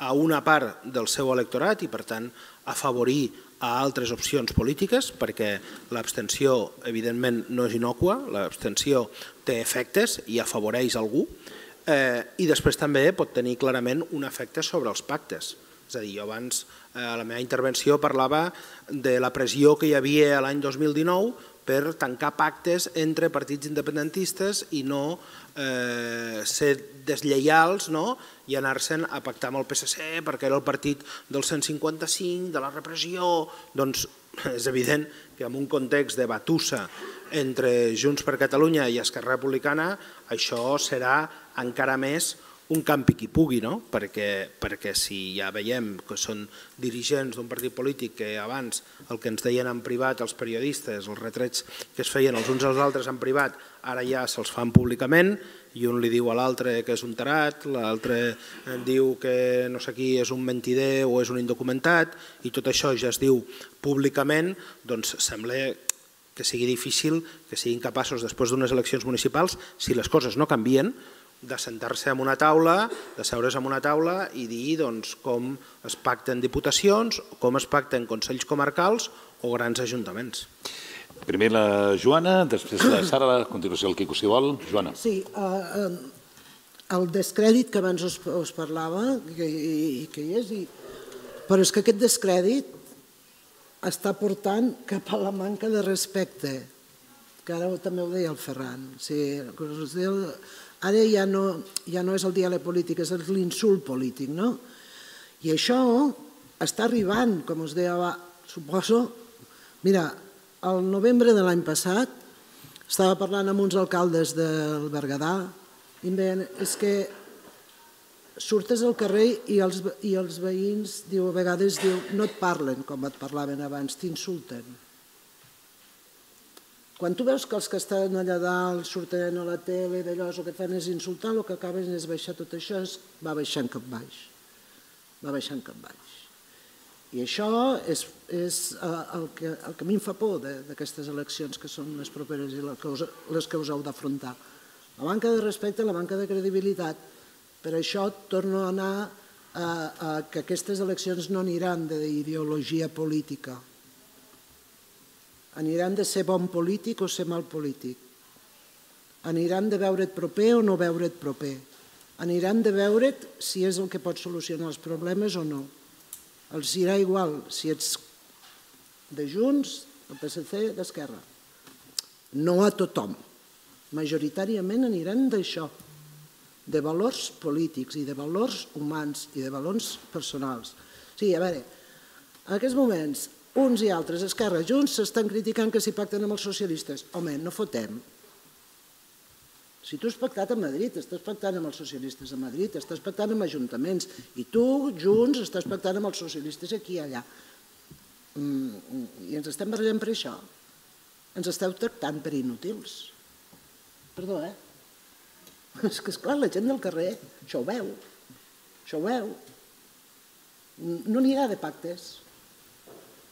a una part del seu electorat i, per tant, afavorir a altres opcions polítiques, perquè l'abstenció, evidentment, no és inocua, l'abstenció té efectes i afavoreix algú, eh, i després també pot tenir clarament un efecte sobre els pactes. És a dir, jo abans Eh, a la meva intervenció parlava de la pressió que hi havia l'any 2019 per tancar pactes entre partits independentistes i no eh, ser deslleials no? i anar-se'n a pactar amb el PSC perquè era el partit del 155, de la repressió. Doncs és evident que en un context de batussa entre Junts per Catalunya i Esquerra Republicana això serà encara més un campi qui pugui, no? perquè, perquè si ja veiem que són dirigents d'un partit polític que abans el que ens deien en privat els periodistes, els retrets que es feien els uns als altres en privat, ara ja se'ls fan públicament i un li diu a l'altre que és un tarat, l'altre diu que no sé qui és un mentider o és un indocumentat i tot això ja es diu públicament, doncs sembla que sigui difícil que siguin capaços després d'unes eleccions municipals, si les coses no canvien, de sentar-se en una taula, de seure's en una taula i dir doncs, com es pacten diputacions, com es pacten consells comarcals o grans ajuntaments. Primer la Joana, després la Sara, a continuació el Quico, si vol. Joana. Sí, uh, el descrèdit que abans us, us parlava, que, i, que hi és, i, però és que aquest descrèdit està portant cap a la manca de respecte, que ara també ho deia el Ferran. O sigui, Ara ja no, ja no és el diàleg polític, és l'insult polític, no? I això està arribant, com us deia, suposo... Mira, el novembre de l'any passat estava parlant amb uns alcaldes del Berguedà i em deien, és que surtes al carrer i els, i els veïns, diu, a vegades diu, no et parlen com et parlaven abans, t'insulten. Quan tu veus que els que estan allà dalt surten a la tele d'allò, el que fan és insultar, el que acaben és baixar tot això, és, va baixant cap baix. Va baixant cap baix. I això és, és eh, el, que, el que a mi em fa por d'aquestes eleccions que són les properes i les que us, les que us heu d'afrontar. La manca de respecte, la manca de credibilitat. Per això torno a anar a, a que aquestes eleccions no aniran d'ideologia política, Aniran de ser bon polític o ser mal polític. Aniran de veure't proper o no veure't proper. Aniran de veure't si és el que pot solucionar els problemes o no. Els irà igual si ets de Junts, del PSC, d'Esquerra. No a tothom. Majoritàriament aniran d'això, de valors polítics i de valors humans i de valors personals. Sí, a veure, en aquests moments uns i altres, Esquerra, Junts, s'estan criticant que s'hi pacten amb els socialistes. Home, no fotem. Si tu has pactat a Madrid, estàs pactant amb els socialistes a Madrid, estàs pactant amb ajuntaments, i tu, Junts, estàs pactant amb els socialistes aquí i allà. Mm, I ens estem barallant per això. Ens esteu tractant per inútils. Perdó, eh? És que, esclar, la gent del carrer això ho veu. Això ho veu. No n'hi ha de pactes.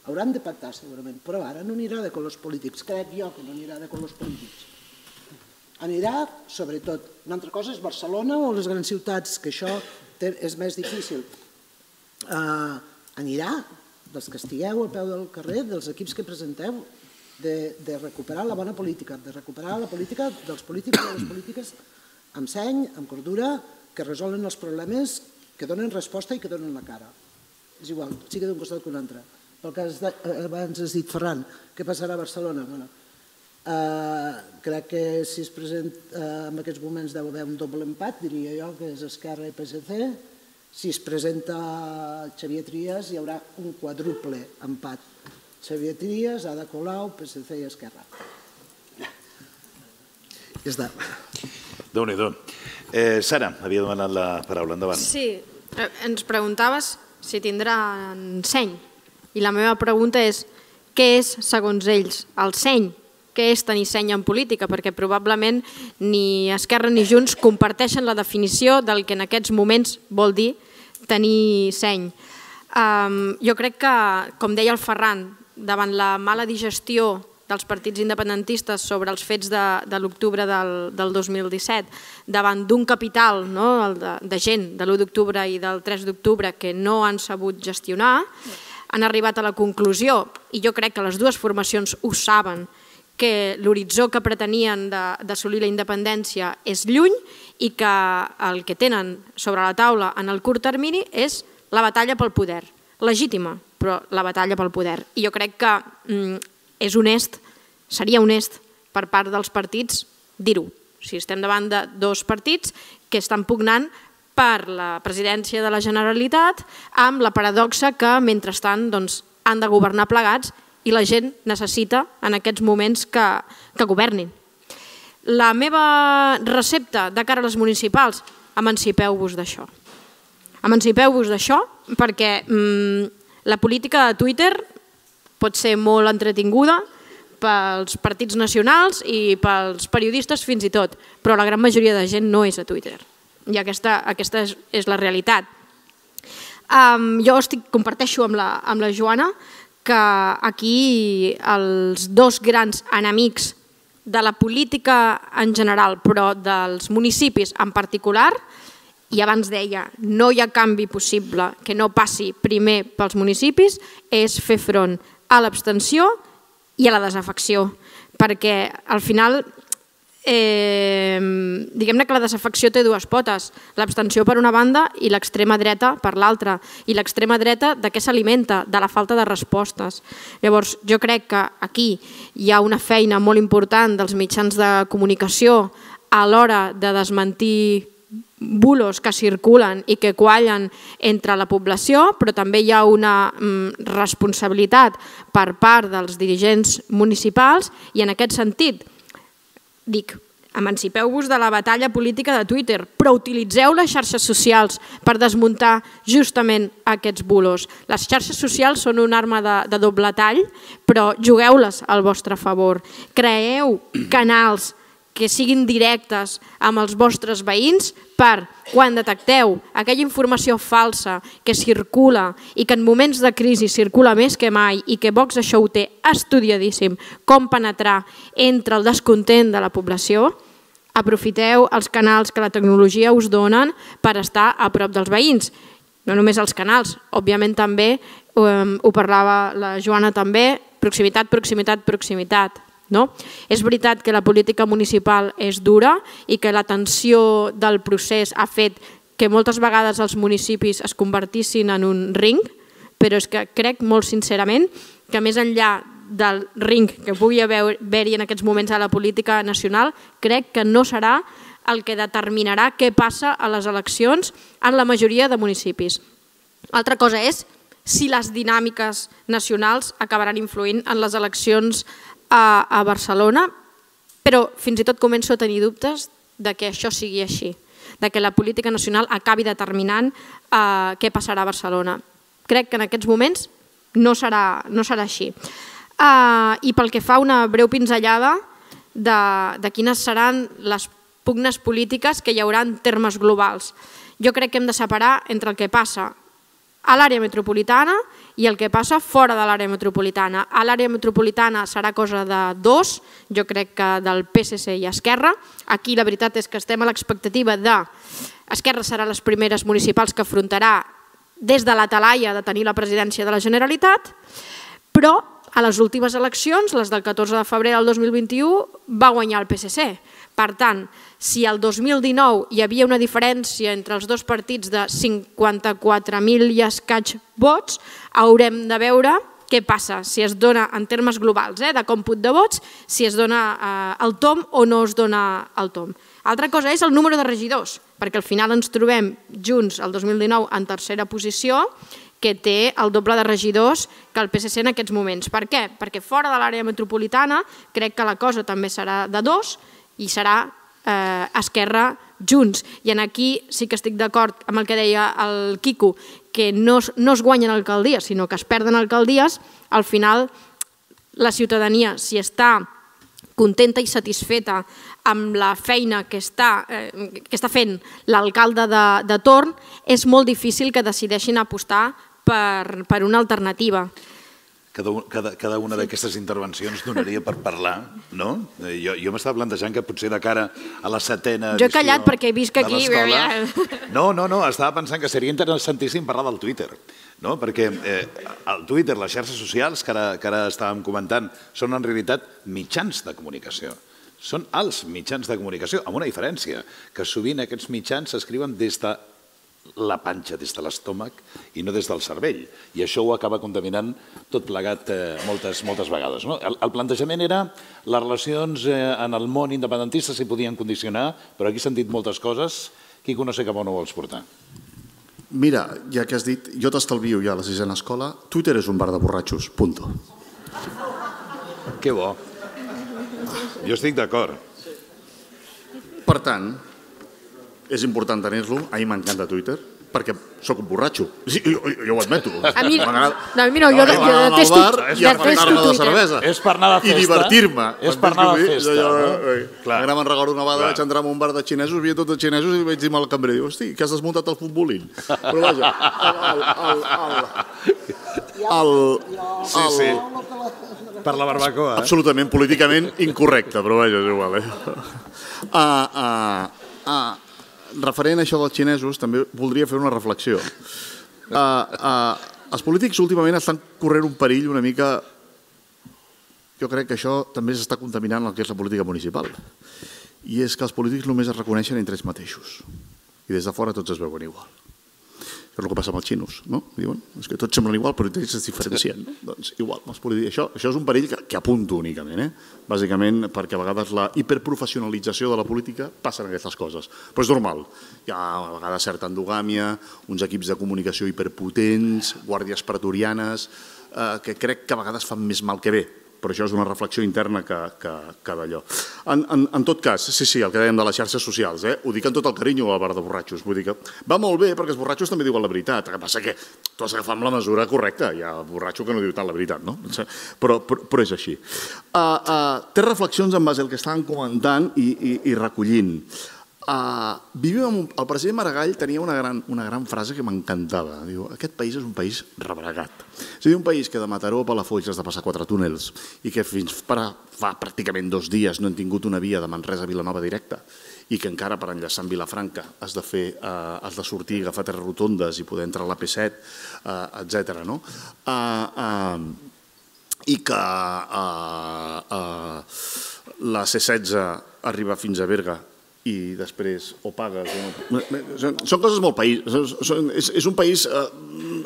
Hauran de pactar segurament, però ara no anirà de colors polítics, crec jo que no anirà de colors polítics. Anirà, sobretot, una altra cosa és Barcelona o les grans ciutats, que això és més difícil. Uh, anirà dels que estigueu al peu del carrer, dels equips que presenteu, de, de recuperar la bona política, de recuperar la política dels polítics i les polítiques amb seny, amb cordura, que resolen els problemes, que donen resposta i que donen la cara. És igual, sigui d'un costat que un altre pel que eh, abans has dit, Ferran, què passarà a Barcelona? Bueno, eh, crec que si es present eh, en aquests moments deu haver un doble empat, diria jo, que és Esquerra i PSC. Si es presenta Xavier Trias, hi haurà un quadruple empat. Xavier Trias, Ada Colau, PSC i Esquerra. Ja està. Déu-n'hi-do. Eh, Sara, havia demanat la paraula. Endavant. Sí, eh, ens preguntaves si tindran seny i la meva pregunta és, què és, segons ells, el seny? Què és tenir seny en política? Perquè probablement ni Esquerra ni Junts comparteixen la definició del que en aquests moments vol dir tenir seny. Um, jo crec que, com deia el Ferran, davant la mala digestió dels partits independentistes sobre els fets de, de l'octubre del, del 2017, davant d'un capital no, de, de gent de l'1 d'octubre i del 3 d'octubre que no han sabut gestionar, han arribat a la conclusió, i jo crec que les dues formacions ho saben, que l'horitzó que pretenien d'assolir la independència és lluny i que el que tenen sobre la taula en el curt termini és la batalla pel poder, legítima, però la batalla pel poder. I jo crec que mm, és honest, seria honest per part dels partits dir-ho. Si estem davant de dos partits que estan pugnant per la presidència de la Generalitat amb la paradoxa que, mentrestant, doncs, han de governar plegats i la gent necessita en aquests moments que, que governin. La meva recepta de cara a les municipals, emancipeu-vos d'això. Emancipeu-vos d'això perquè mm, la política de Twitter pot ser molt entretinguda pels partits nacionals i pels periodistes fins i tot, però la gran majoria de gent no és a Twitter. I aquesta, aquesta és, és la realitat. Um, jo estic, comparteixo amb la, amb la Joana que aquí els dos grans enemics de la política en general, però dels municipis en particular, i abans deia, no hi ha canvi possible que no passi primer pels municipis, és fer front a l'abstenció i a la desafecció, perquè al final eh, diguem-ne que la desafecció té dues potes, l'abstenció per una banda i l'extrema dreta per l'altra. I l'extrema dreta de què s'alimenta? De la falta de respostes. Llavors, jo crec que aquí hi ha una feina molt important dels mitjans de comunicació a l'hora de desmentir bulos que circulen i que quallen entre la població, però també hi ha una mm, responsabilitat per part dels dirigents municipals i en aquest sentit dic, emancipeu-vos de la batalla política de Twitter, però utilitzeu les xarxes socials per desmuntar justament aquests bulos. Les xarxes socials són una arma de, de doble tall, però jugueu-les al vostre favor. Creeu canals que siguin directes amb els vostres veïns per, quan detecteu aquella informació falsa que circula i que en moments de crisi circula més que mai i que Vox això ho té estudiadíssim, com penetrar entre el descontent de la població, aprofiteu els canals que la tecnologia us donen per estar a prop dels veïns. No només els canals, òbviament també, um, ho parlava la Joana també, proximitat, proximitat, proximitat no? És veritat que la política municipal és dura i que la tensió del procés ha fet que moltes vegades els municipis es convertissin en un ring, però és que crec molt sincerament que més enllà del ring que pugui haver-hi en aquests moments a la política nacional, crec que no serà el que determinarà què passa a les eleccions en la majoria de municipis. Altra cosa és si les dinàmiques nacionals acabaran influint en les eleccions a, a Barcelona, però fins i tot començo a tenir dubtes de que això sigui així, de que la política nacional acabi determinant eh, què passarà a Barcelona. Crec que en aquests moments no serà, no serà així. Uh, I pel que fa una breu pinzellada de, de quines seran les pugnes polítiques que hi haurà en termes globals. Jo crec que hem de separar entre el que passa a l'àrea metropolitana i el que passa fora de l'àrea metropolitana. A l'àrea metropolitana serà cosa de dos, jo crec que del PSC i Esquerra. Aquí la veritat és que estem a l'expectativa de... Esquerra serà les primeres municipals que afrontarà des de la talaia de tenir la presidència de la Generalitat, però a les últimes eleccions, les del 14 de febrer del 2021, va guanyar el PSC. Per tant, si el 2019 hi havia una diferència entre els dos partits de 54.000 i escaig vots, haurem de veure què passa, si es dona en termes globals eh, de còmput de vots, si es dona eh, el tom o no es dona el tom. Altra cosa és el número de regidors, perquè al final ens trobem junts el 2019 en tercera posició, que té el doble de regidors que el PSC en aquests moments. Per què? Perquè fora de l'àrea metropolitana crec que la cosa també serà de dos i serà eh, Esquerra junts. I en aquí sí que estic d'acord amb el que deia el Quico, que no, no es guanyen alcaldies, sinó que es perden alcaldies, al final la ciutadania, si està contenta i satisfeta amb la feina que està, eh, que està fent l'alcalde de, de torn, és molt difícil que decideixin apostar per, per una alternativa. Cada, cada, cada una d'aquestes intervencions donaria per parlar, no? Eh, jo, jo m'estava plantejant que potser de cara a la setena Jo he callat perquè he vist que aquí... No, no, no, estava pensant que seria interessantíssim parlar del Twitter, no? perquè eh, el Twitter, les xarxes socials que ara, que ara estàvem comentant, són en realitat mitjans de comunicació. Són els mitjans de comunicació, amb una diferència, que sovint aquests mitjans s'escriuen des de la panxa des de l'estómac i no des del cervell. I això ho acaba contaminant tot plegat eh, moltes, moltes vegades. No? El, el plantejament era les relacions eh, en el món independentista s'hi podien condicionar, però aquí s'han dit moltes coses. Quico, no sé cap on ho vols portar. Mira, ja que has dit, jo t'estalvio ja a la sisena escola, Twitter és un bar de borratxos, punto. Que bo. Jo estic d'acord. Per tant, és important tenir-lo. A mi m'encanta Twitter, perquè sóc un borratxo. Sí, jo, jo, jo ho admeto. A mi, no, a mi no, jo, Anar jo detesto, bar i detesto de Twitter. cervesa. És per anar de I festa. divertir-me. És per anar de festa, Jo- no? eh, Clar. Ara me'n recordo una vegada, Clar. vaig entrar en un bar de xinesos, havia tots els xinesos i vaig dir al cambrer, diu, hosti, que has desmuntat el futbolín. Però vaja, el... el, el, el, Sí, sí. Per la barbacoa, eh? absolutament políticament incorrecte, però vaja, és igual. Eh? Uh, uh, uh, referent a això dels xinesos, també voldria fer una reflexió. Uh, uh, els polítics últimament estan corrent un perill una mica... Jo crec que això també s'està contaminant el que és la política municipal. I és que els polítics només es reconeixen entre ells mateixos. I des de fora tots es veuen igual. És el que passa amb els xinos, no? Diuen, és que tots semblen igual, però ells es diferencien. No? Doncs igual, els polítics, això, això és un perill que, que apunto únicament, eh? bàsicament perquè a vegades la hiperprofessionalització de la política passen aquestes coses. Però és normal, hi ha a vegades certa endogàmia, uns equips de comunicació hiperpotents, guàrdies pretorianes, eh, que crec que a vegades fan més mal que bé, però això és una reflexió interna que, que, que d'allò. En, en, en tot cas, sí, sí, el que dèiem de les xarxes socials, eh? ho dic en tot el carinyo a bar de borratxos, vull dir que va molt bé perquè els borratxos també diuen la veritat, el que passa que tu has d'agafar amb la mesura correcta, hi ha borratxo que no diu tant la veritat, no? Però, però, però és així. Uh, uh, té reflexions en base al que estaven comentant i, i, i recollint. Uh, vivim amb. El president Maragall tenia una gran, una gran frase que m'encantava. Diu, aquest país és un país rebregat. És a dir, un país que de Mataró a Palafolls has de passar quatre túnels i que fins per fa pràcticament dos dies no han tingut una via de Manresa a Vilanova directa i que encara per enllaçar amb Vilafranca has de, fer, eh, has de sortir, agafar tres rotondes i poder entrar a la P7, eh, etc. No? Eh, eh, I que eh, eh, la C16 arriba fins a Berga i després o pagues o no. Són, són coses molt país. Són, és, és un país... Eh,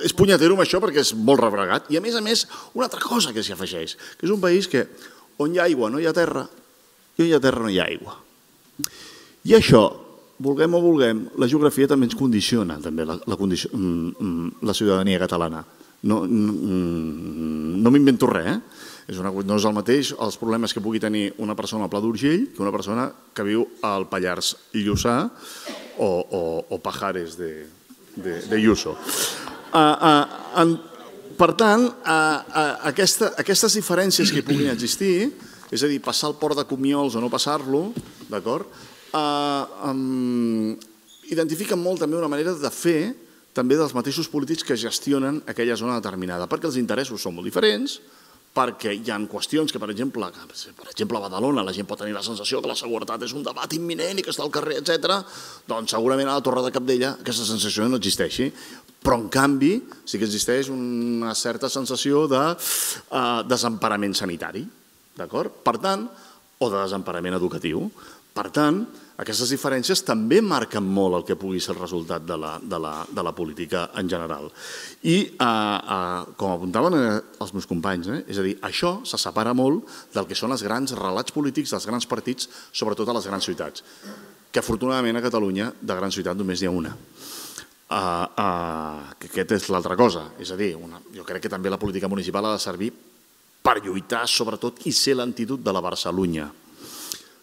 és punyatero amb això perquè és molt rebregat. I a més a més, una altra cosa que s'hi afegeix, que és un país que on hi ha aigua no hi ha terra i on hi ha terra no hi ha aigua. I això, vulguem o vulguem, la geografia també ens condiciona, també la, la, condició, la ciutadania catalana. No, no, no m'invento res, eh? És una, no és el mateix els problemes que pugui tenir una persona al Pla d'Urgell que una persona que viu al Pallars Lluçà o, o, o Pajares de, de, de Lluço. Uh, uh, en, per tant, uh, uh, aquesta, aquestes diferències que puguin existir, és a dir, passar el port de Comiols o no passar-lo, d'acord? Uh, um, identifiquen molt també una manera de fer també dels mateixos polítics que gestionen aquella zona determinada, perquè els interessos són molt diferents, perquè hi ha qüestions que, per exemple, per exemple, a Badalona la gent pot tenir la sensació que la seguretat és un debat imminent i que està al carrer, etc. doncs segurament a la Torre de Capdella aquesta sensació no existeixi, però en canvi sí que existeix una certa sensació de uh, desemparament sanitari, d'acord? Per tant, o de desemparament educatiu. Per tant, aquestes diferències també marquen molt el que pugui ser el resultat de la, de la, de la política en general. I, eh, eh, com apuntaven eh, els meus companys, eh, és a dir, això se separa molt del que són els grans relats polítics dels grans partits, sobretot a les grans ciutats, que afortunadament a Catalunya de gran ciutat només n'hi ha una. Uh, uh, que aquest és l'altra cosa. És a dir, una, jo crec que també la política municipal ha de servir per lluitar, sobretot, i ser l'antídot de la Barcelunya.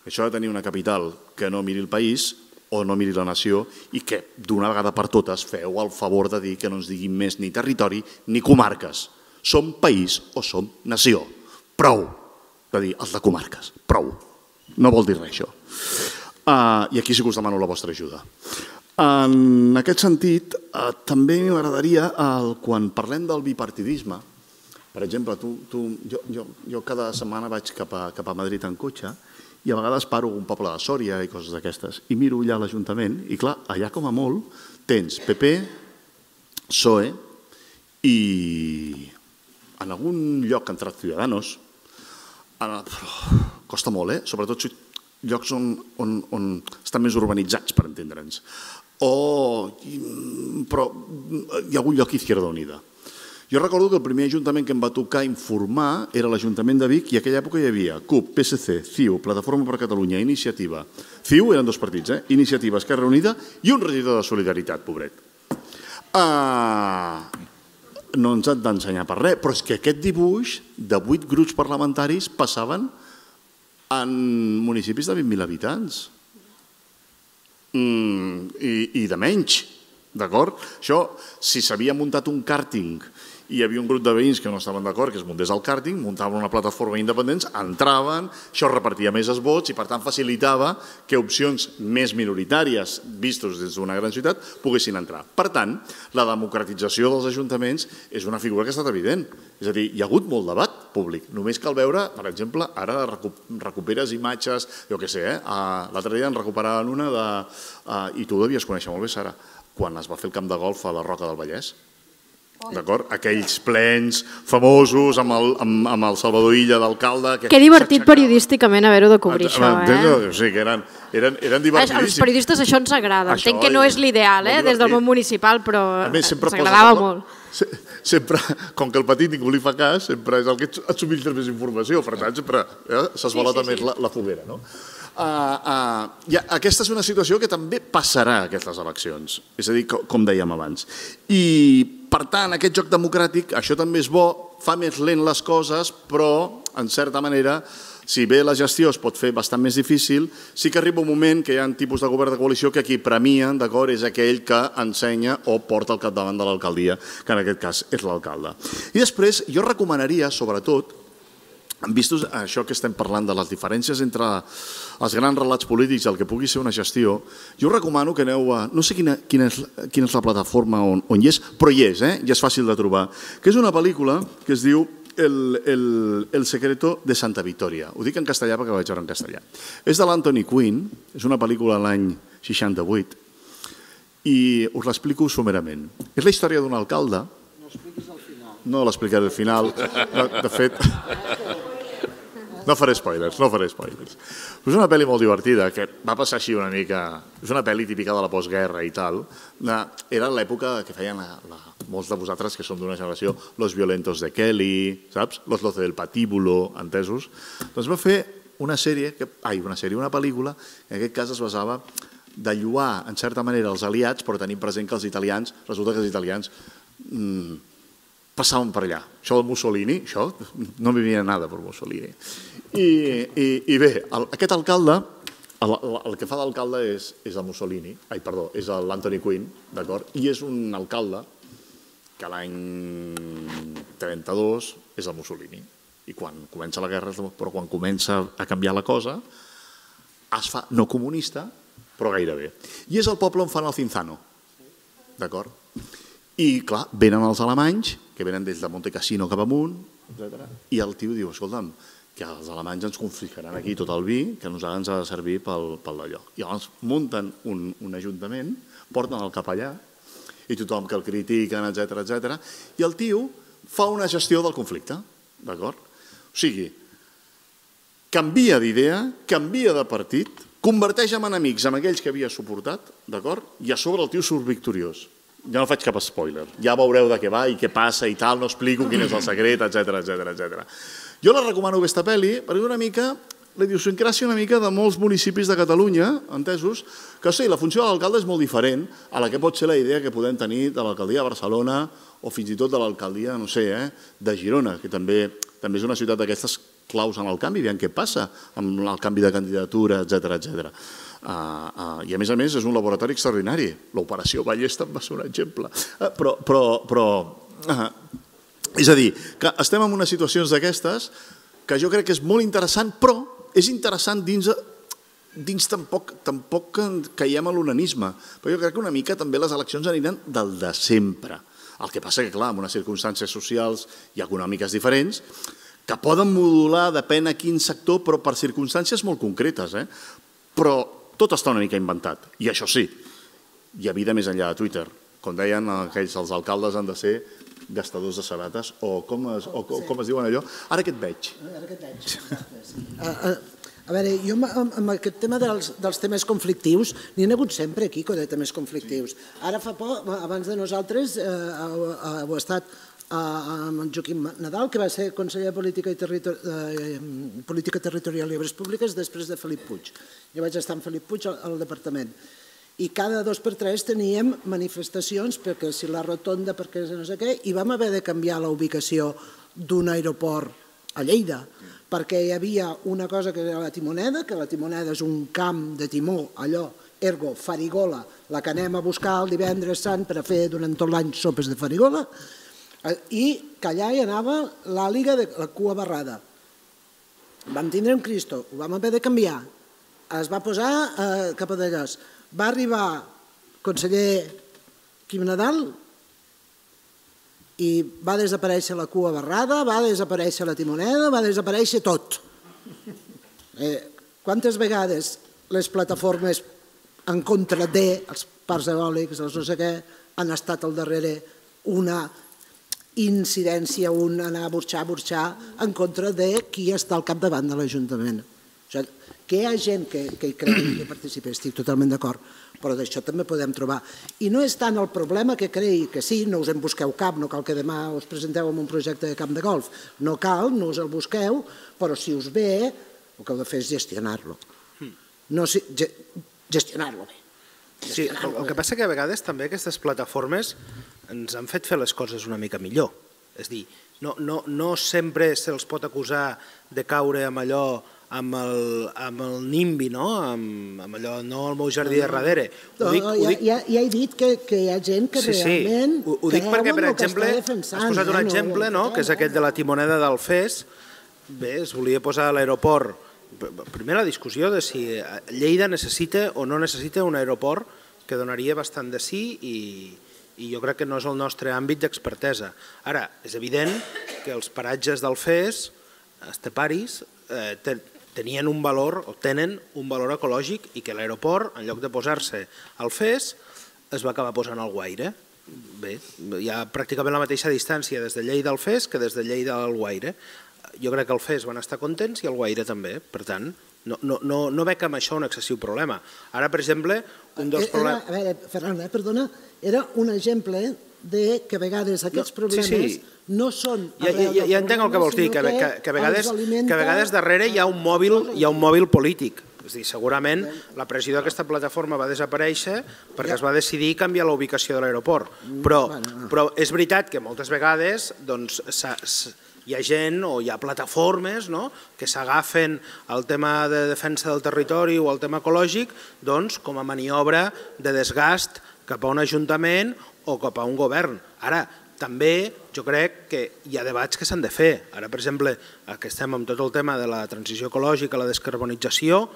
Això de tenir una capital que no miri el país o no miri la nació i que d'una vegada per totes feu el favor de dir que no ens diguin més ni territori ni comarques. Som país o som nació. Prou de dir els de comarques. Prou. No vol dir res això. Uh, I aquí sí que us demano la vostra ajuda. En aquest sentit, uh, també m'agradaria, quan parlem del bipartidisme, per exemple, tu, tu, jo, jo, jo cada setmana vaig cap a, cap a Madrid en cotxe i a vegades paro un poble de Sòria i coses d'aquestes i miro allà l'Ajuntament i clar, allà com a molt tens PP, PSOE i en algun lloc ha entrat Ciudadanos, en, però costa molt, eh? sobretot llocs on, on, on estan més urbanitzats, per entendre'ns. O, però hi ha algun lloc Izquierda Unida. Jo recordo que el primer ajuntament que em va tocar informar era l'Ajuntament de Vic i aquella època hi havia CUP, PSC, CiU, Plataforma per Catalunya, Iniciativa. CiU eren dos partits, eh? Iniciativa, Esquerra Unida i un regidor de Solidaritat, pobret. Uh, no ens han d'ensenyar per res, però és que aquest dibuix de vuit grups parlamentaris passaven en municipis de 20.000 habitants mm, i, i de menys, d'acord? Això, si s'havia muntat un càrting hi havia un grup de veïns que no estaven d'acord que es muntés el càrting, muntaven una plataforma independents, entraven, això repartia més vots i per tant facilitava que opcions més minoritàries vistos des d'una gran ciutat poguessin entrar. Per tant, la democratització dels ajuntaments és una figura que ha estat evident. És a dir, hi ha hagut molt debat públic. Només cal veure, per exemple, ara recuperes imatges, jo què sé, eh? l'altre dia en recuperaven una de... I tu ho devies conèixer molt bé, Sara, quan es va fer el camp de golf a la Roca del Vallès D'acord? Aquells plens famosos amb el, amb, amb el Salvador Illa d'alcalde... Que, que divertit periodísticament haver-ho de cobrir, això, eh? O sigui, que eren, eren, eren divertidíssims. Als periodistes això ens agrada. Això, Entenc que no és l'ideal, eh, des del món municipal, però ens agradava molt. Sempre, com que el petit ningú li fa cas, sempre és el que et subministra més informació, per tant, sempre eh, s'esvalota sí, sí, sí. més la, la foguera, no? Uh, uh, ja, aquesta és una situació que també passarà a aquestes eleccions, és a dir, com, com dèiem abans. I per tant, aquest joc democràtic, això també és bo, fa més lent les coses, però, en certa manera, si bé la gestió es pot fer bastant més difícil, sí que arriba un moment que hi ha tipus de govern de coalició que qui premien, d'acord, és aquell que ensenya o porta al capdavant de l'alcaldia, que en aquest cas és l'alcalde. I després, jo recomanaria, sobretot, vistos això que estem parlant de les diferències entre els grans relats polítics i el que pugui ser una gestió, jo recomano que aneu a... No sé quina, quina, és, quina és la plataforma on, on hi és, però hi és, eh? i és fàcil de trobar, que és una pel·lícula que es diu el, el, el secreto de Santa Victoria. Ho dic en castellà perquè vaig veure en castellà. És de l'Anthony Quinn, és una pel·lícula de l'any 68, i us l'explico somerament. És la història d'un alcalde... No expliquis al final. No l'explicaré al final. De fet, no faré spoilers, no faré spoilers. És una pel·li molt divertida, que va passar així una mica... És una pel·li típica de la postguerra i tal. Era l'època que feien la, la, molts de vosaltres que són d'una generació Los violentos de Kelly, saps? Los loce del patíbulo, entesos? Doncs va fer una sèrie, que, ai, una sèrie, una pel·lícula, en aquest cas es basava de lluar, en certa manera, els aliats, però tenint present que els italians, resulta que els italians mmm, passaven per allà. Això del Mussolini, això, no vivia nada per Mussolini. I, i, i bé, el, aquest alcalde, el, el que fa d'alcalde és, és el Mussolini, ai, perdó, és l'Anthony Quinn, d'acord? I és un alcalde que l'any 32 és el Mussolini. I quan comença la guerra, però quan comença a canviar la cosa, es fa no comunista, però gairebé. I és el poble on fan el Cinzano, d'acord? I, clar, venen els alemanys, que venen des de Monte Cassino cap amunt, etc. I el tio diu, escolta'm, que els alemanys ens confiscaran aquí tot el vi, que a nosaltres ens ha de servir pel, pel d'allò. I llavors munten un, un ajuntament, porten el capellà, i tothom que el critiquen, etc etc. i el tio fa una gestió del conflicte, d'acord? O sigui, canvia d'idea, canvia de partit, converteix en enemics amb aquells que havia suportat, d'acord? I a sobre el tio surt victoriós ja no faig cap spoiler, ja veureu de què va i què passa i tal, no explico quin és el secret, etc etc etc. Jo la recomano aquesta pel·li perquè una mica la idiosincràsia una mica de molts municipis de Catalunya, entesos, que sí, la funció de l'alcalde és molt diferent a la que pot ser la idea que podem tenir de l'alcaldia de Barcelona o fins i tot de l'alcaldia, no sé, eh, de Girona, que també, també és una ciutat d'aquestes claus en el canvi, veiem què passa amb el canvi de candidatura, etc etc. Uh, uh, I a més a més és un laboratori extraordinari. L'operació Ballesta va ser un exemple. Uh, però, però, però és a dir, que estem en unes situacions d'aquestes que jo crec que és molt interessant, però és interessant dins, dins tampoc, tampoc caiem a l'unanisme. Però jo crec que una mica també les eleccions aniran del de sempre. El que passa que, clar, en unes circumstàncies socials i econòmiques diferents, que poden modular, depèn a quin sector, però per circumstàncies molt concretes. Eh? Però tot està una mica inventat. I això sí, hi ha vida més enllà de Twitter. Com deien aquells, els alcaldes han de ser gastadors de sabates, o com es, o, sí. com es diuen allò? Ara que et veig. Ara que et veig, a, a, a veure, jo amb, amb aquest tema dels, dels temes conflictius, n'hi ha hagut sempre, Quico, de temes conflictius. Ara fa poc, abans de nosaltres, eh, heu, heu estat amb en Joaquim Nadal, que va ser conseller de Política, i Territor eh, Política Territorial i Obres Públiques després de Felip Puig. Jo vaig estar amb Felip Puig al, al departament. i cada dos per tres teníem manifestacions perquè si la rotonda, perquè no sé què, i vam haver de canviar la ubicació d'un aeroport a Lleida, perquè hi havia una cosa que era la timoneda, que la timoneda és un camp de timó, allò, ergo, farigola, la que anem a buscar el divendres sant per a fer durant tot l'any sopes de farigola, eh, i que allà hi anava l'àliga de la cua barrada. Vam tindre un Cristo, ho vam haver de canviar. Es va posar eh, cap a d'allòs va arribar conseller Quim Nadal i va desaparèixer la cua barrada, va desaparèixer la timoneda, va desaparèixer tot. Eh, quantes vegades les plataformes en contra de els parcs eòlics, els no sé què, han estat al darrere una incidència, un anar a burxar, a burxar, en contra de qui està al capdavant de l'Ajuntament. Que hi ha gent que, que hi creu que participa, estic totalment d'acord, però d'això també podem trobar. I no és tant el problema que cregui que sí, no us en busqueu cap, no cal que demà us presenteu amb un projecte de camp de golf, no cal, no us el busqueu, però si us ve, el que heu de fer és gestionar-lo. No, si, gestionar-lo bé. Sí, el, el que passa que a vegades també aquestes plataformes ens han fet fer les coses una mica millor. És dir, no, no, no sempre se'ls pot acusar de caure amb allò amb el, amb el NIMBY, no? Amb, amb allò, no el meu jardí de darrere. Ho dic, ho dic... Ja, ja he dit que, que hi ha gent que sí, realment sí. Ho, ho dic perquè, per exemple, has posat un eh, exemple, no? que és aquest de la timoneda del FES. Bé, es volia posar a l'aeroport primer la discussió de si Lleida necessita o no necessita un aeroport que donaria bastant de sí i, i jo crec que no és el nostre àmbit d'expertesa. Ara, és evident que els paratges del FES, esteparis, eh, tenien un valor o tenen un valor ecològic i que l'aeroport, en lloc de posar-se al FES, es va acabar posant al Guaire. Bé, hi ha pràcticament la mateixa distància des de Lleida al FES que des de Lleida al Guaire. Jo crec que el FES van estar contents i el Guaire també, per tant, no, no, no, no veig amb això un excessiu problema. Ara, per exemple, un dels problemes... A veure, Ferran, eh, perdona, era un exemple de que a vegades aquests problemes sí, sí. no són... Ja, ja, ja entenc el que vols dir, que, que, que, a vegades, que a vegades darrere hi ha un mòbil, hi ha un mòbil polític. És dir, segurament la pressió d'aquesta plataforma va desaparèixer perquè es va decidir canviar la ubicació de l'aeroport. Mm, però, però és veritat que moltes vegades doncs, hi ha gent o hi ha plataformes no? que s'agafen al tema de defensa del territori o al tema ecològic doncs, com a maniobra de desgast cap a un ajuntament o cap a un govern. Ara, també jo crec que hi ha debats que s'han de fer. Ara, per exemple, que estem amb tot el tema de la transició ecològica, la descarbonització,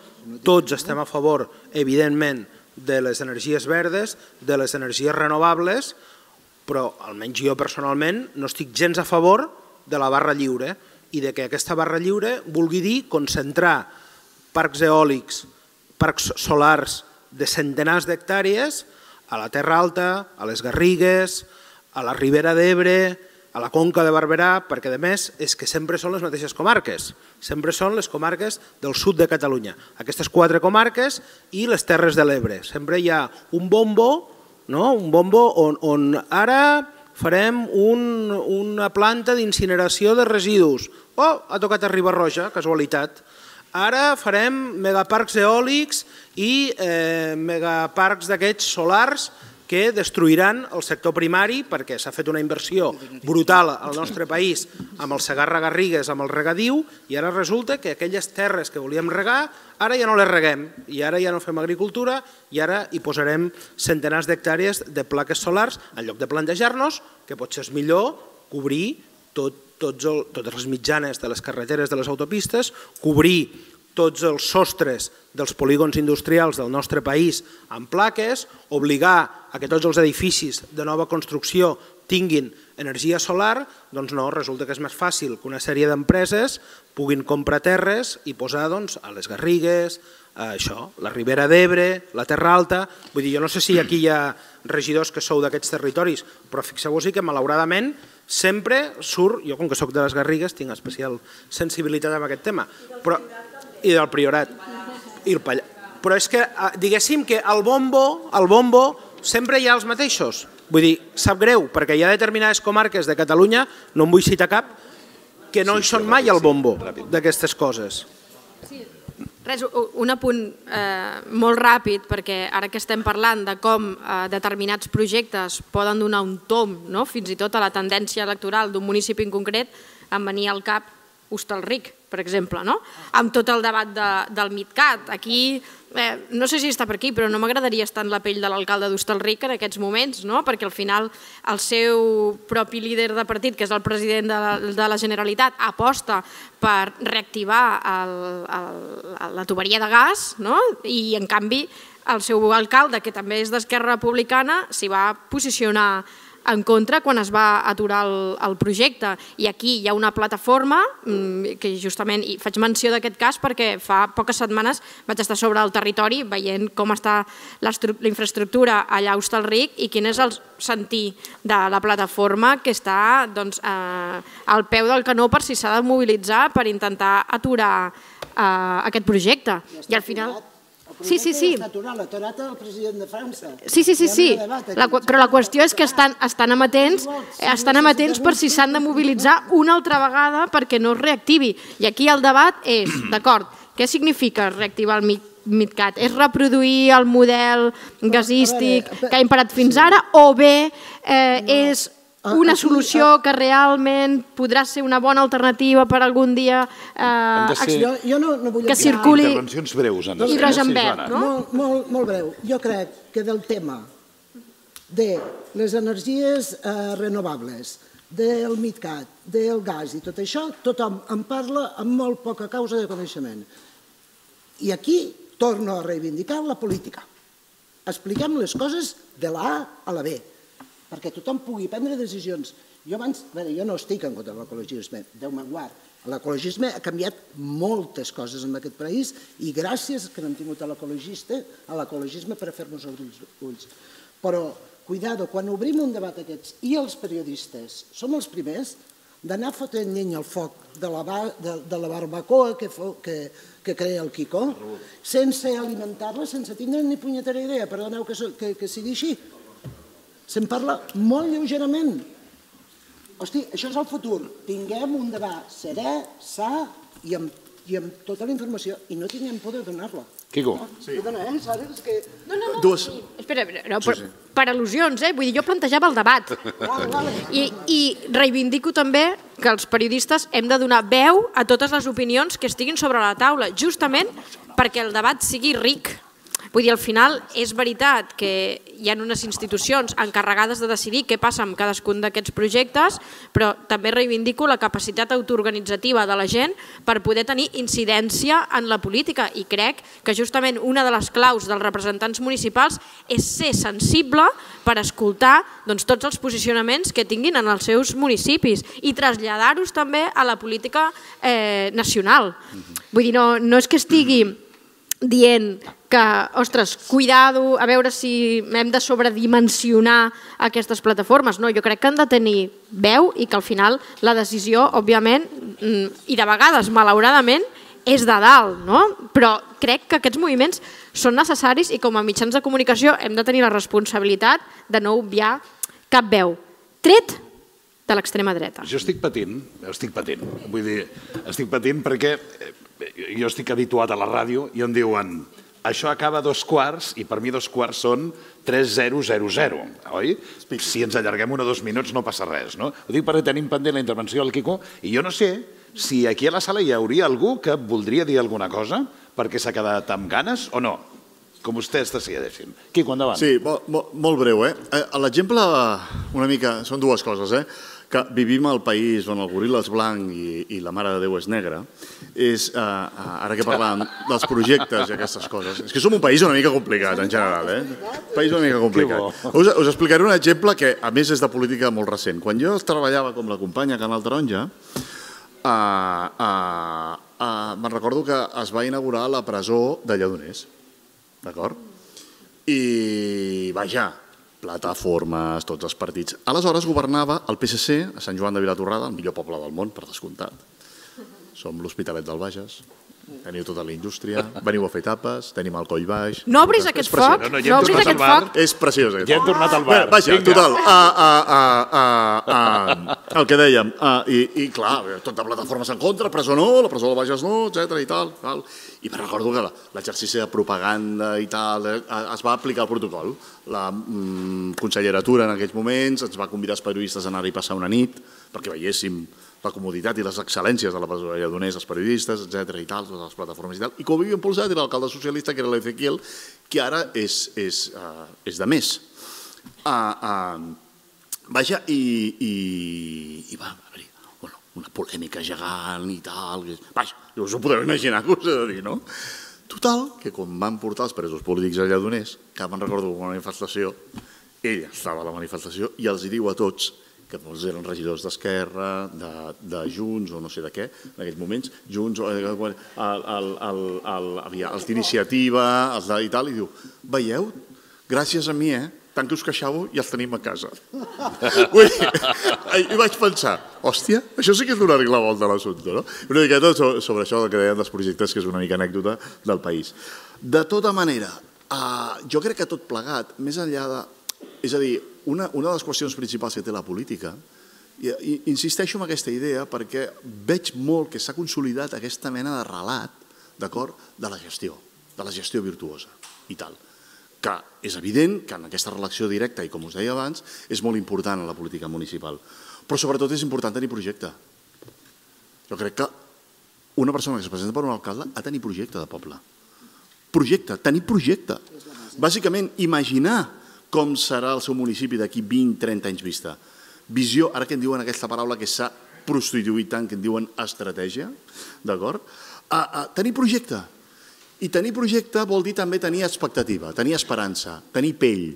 tots estem a favor, evidentment, de les energies verdes, de les energies renovables, però almenys jo personalment no estic gens a favor de la barra lliure i de que aquesta barra lliure vulgui dir concentrar parcs eòlics, parcs solars de centenars d'hectàrees a la Terra Alta, a les Garrigues, a la Ribera d'Ebre, a la Conca de Barberà, perquè a més és que sempre són les mateixes comarques, sempre són les comarques del sud de Catalunya. Aquestes quatre comarques i les Terres de l'Ebre. Sempre hi ha un bombo, no? un bombo on, on ara farem un, una planta d'incineració de residus. Oh, ha tocat a Ribarroja, casualitat. Ara farem megaparcs eòlics i eh, megaparcs d'aquests solars que destruiran el sector primari perquè s'ha fet una inversió brutal al nostre país amb el Segarra Garrigues, amb el regadiu, i ara resulta que aquelles terres que volíem regar ara ja no les reguem i ara ja no fem agricultura i ara hi posarem centenars d'hectàrees de plaques solars en lloc de plantejar-nos que potser és millor cobrir tot tots totes les mitjanes de les carreteres de les autopistes, cobrir tots els sostres dels polígons industrials del nostre país amb plaques, obligar a que tots els edificis de nova construcció tinguin energia solar, doncs no, resulta que és més fàcil que una sèrie d'empreses puguin comprar terres i posar doncs, a les Garrigues, a això, la Ribera d'Ebre, la Terra Alta... Vull dir, jo no sé si aquí hi ha regidors que sou d'aquests territoris, però fixeu-vos que malauradament sempre surt, jo com que sóc de les Garrigues tinc especial sensibilitat amb aquest tema, però, i del Priorat. I el Pall... Però és que, eh, diguéssim que el bombo, el bombo sempre hi ha els mateixos. Vull dir, sap greu, perquè hi ha determinades comarques de Catalunya, no en vull citar cap, que no sí, hi són mai al bombo d'aquestes coses. Res, un apunt eh, molt ràpid, perquè ara que estem parlant de com eh, determinats projectes poden donar un tom, no? fins i tot a la tendència electoral d'un municipi en concret, em venia al cap Hostalric, per exemple, no? amb tot el debat de, del MidCat. Aquí, eh, no sé si està per aquí, però no m'agradaria estar en la pell de l'alcalde d'Hostalric en aquests moments, no? perquè al final el seu propi líder de partit, que és el president de la, de la Generalitat, aposta per reactivar el, el, la tuberia de gas no? i en canvi el seu alcalde, que també és d'Esquerra Republicana, s'hi va posicionar en contra quan es va aturar el, el projecte. I aquí hi ha una plataforma, mm, que justament i faig menció d'aquest cas perquè fa poques setmanes vaig estar sobre el territori veient com està la infraestructura allà a Hostalric i quin és el sentir de la plataforma que està doncs, eh, al peu del canó per si s'ha de mobilitzar per intentar aturar eh, aquest projecte. I al final... Sí, sí, sí. Natural, aturat el president de França. Sí, sí, sí, sí. La, però la qüestió és que estan, estan amatents, estan amatents per si s'han de mobilitzar una altra vegada perquè no es reactivi. I aquí el debat és, d'acord, què significa reactivar el MidCat? És reproduir el model gasístic que ha imparat fins ara o bé eh, és una solució que realment podrà ser una bona alternativa per algun dia eh, ser... jo, jo no, no vull que circuli intervencions breus han de ser. hidrogen verd. No? Molt, molt, molt breu. Jo crec que del tema de les energies eh, renovables, del MidCat, del gas i tot això, tothom en parla amb molt poca causa de coneixement. I aquí torno a reivindicar la política. Expliquem les coses de la A a la B perquè tothom pugui prendre decisions. Jo abans, a veure, jo no estic en contra de l'ecologisme, Déu-me guard. L'ecologisme ha canviat moltes coses en aquest país i gràcies que n'hem tingut a l'ecologista, a l'ecologisme per fer-nos obrir els ulls. Però, cuidado, quan obrim un debat aquests i els periodistes som els primers d'anar fotent llenya al foc de la, de, de la barbacoa que, fo, que, que crea el Quico, sense alimentar-la, sense tindre ni punyetera idea, perdoneu que, que, que sigui així, Se'n parla molt lleugerament. Hosti, això és el futur. Tinguem un debat serè, sa i amb, i amb tota la informació i no tinguem por de donar-la. Quico. Sí. Perdona, eh? Saps? Que... No, no, no. Dues. Espera, no, per, sí, sí. per al·lusions, eh? Vull dir, jo plantejava el debat. Vale, vale. I, I reivindico també que els periodistes hem de donar veu a totes les opinions que estiguin sobre la taula, justament perquè el debat sigui ric. Vull dir, al final és veritat que hi ha unes institucions encarregades de decidir què passa amb cadascun d'aquests projectes, però també reivindico la capacitat autoorganitzativa de la gent per poder tenir incidència en la política i crec que justament una de les claus dels representants municipals és ser sensible per escoltar doncs, tots els posicionaments que tinguin en els seus municipis i traslladar-los també a la política eh, nacional. Vull dir, no, no és que estigui dient que, ostres, cuidado, a veure si hem de sobredimensionar aquestes plataformes. No, jo crec que han de tenir veu i que al final la decisió, òbviament, mm, i de vegades, malauradament, és de dalt, no? però crec que aquests moviments són necessaris i com a mitjans de comunicació hem de tenir la responsabilitat de no obviar cap veu. Tret de l'extrema dreta. Jo estic patint, estic patint. Vull dir, estic patint perquè jo estic habituat a la ràdio i em diuen això acaba a dos quarts i per mi dos quarts són 3000, oi? Si ens allarguem un o dos minuts no passa res, no? Ho dic perquè tenim pendent la intervenció del Quico i jo no sé si aquí a la sala hi hauria algú que voldria dir alguna cosa perquè s'ha quedat amb ganes o no. Com vostès decideixin. Quico, endavant. Sí, molt, molt breu, eh? eh l'exemple, una mica, són dues coses, eh? Que vivim al país on el goril·la és blanc i, i la mare de Déu és negra, és, eh, eh ara que parlàvem dels projectes i aquestes coses, és que som un país una mica complicat en general, eh? País una mica complicat. Us, us explicaré un exemple que a més és de política molt recent. Quan jo treballava com la companya Canal Taronja, eh, eh, eh, me'n recordo que es va inaugurar la presó de Lledoners, d'acord? I, vaja, plataformes, tots els partits. Aleshores governava el PSC a Sant Joan de Vilatorrada, el millor poble del món, per descomptat. Som l'Hospitalet del Bages, Teniu tota la indústria, veniu a fer tapes, tenim el coll baix... No obris aquest foc, No, ja obris aquest foc. És preciós. aquest Ja hem foc. tornat al bar. Vaja, Vinga. total, a, a, a, a, a, el que dèiem, a, i, i clar, tota plataformes en contra, presó no, la presó de Bages no, etc i tal, tal. I me'n recordo que l'exercici de propaganda i tal, eh, es va aplicar el protocol. La mm, consellera Tura en aquells moments ens va convidar els periodistes a anar-hi passar una nit perquè veiéssim la comoditat i les excel·lències de la presó de Lledoners, els periodistes, etc i tal, totes les plataformes i tal. I com havia impulsat era l'alcalde socialista, que era l'Ezequiel, que ara és, és, uh, és de més. Uh, uh, vaja, i, i, i va haver-hi bueno, una polèmica gegant i tal. que- Vaja, us ho podeu imaginar que us he de dir, no? Total, que quan van portar els presos polítics a Lledoners, que me'n recordo una manifestació, ella estava a la manifestació i els hi diu a tots que molts eren regidors d'Esquerra, de, de Junts o no sé de què, en aquells moments, Junts, o, eh, el, el, el, el, els d'iniciativa, els de, i tal, i diu, veieu, gràcies a mi, eh, tant que us queixàveu i els tenim a casa. Vull I vaig pensar, hòstia, això sí que és donar-li la volta a l'assumpte, no? Una miqueta so- sobre això del que deien dels projectes, que és una mica anècdota del país. De tota manera, uh, jo crec que tot plegat, més enllà de... És a dir, una, una de les qüestions principals que té la política, i, i insisteixo en aquesta idea perquè veig molt que s'ha consolidat aquesta mena de relat, d'acord, de la gestió, de la gestió virtuosa i tal que és evident que en aquesta relació directa, i com us deia abans, és molt important en la política municipal. Però sobretot és important tenir projecte. Jo crec que una persona que es presenta per un alcalde ha de tenir projecte de poble. Projecte, tenir projecte. Bàsicament, imaginar com serà el seu municipi d'aquí 20-30 anys vista. Visió, ara que en diuen aquesta paraula que s'ha prostituït tant, que en diuen estratègia, d'acord? A, tenir projecte. I tenir projecte vol dir també tenir expectativa, tenir esperança, tenir pell.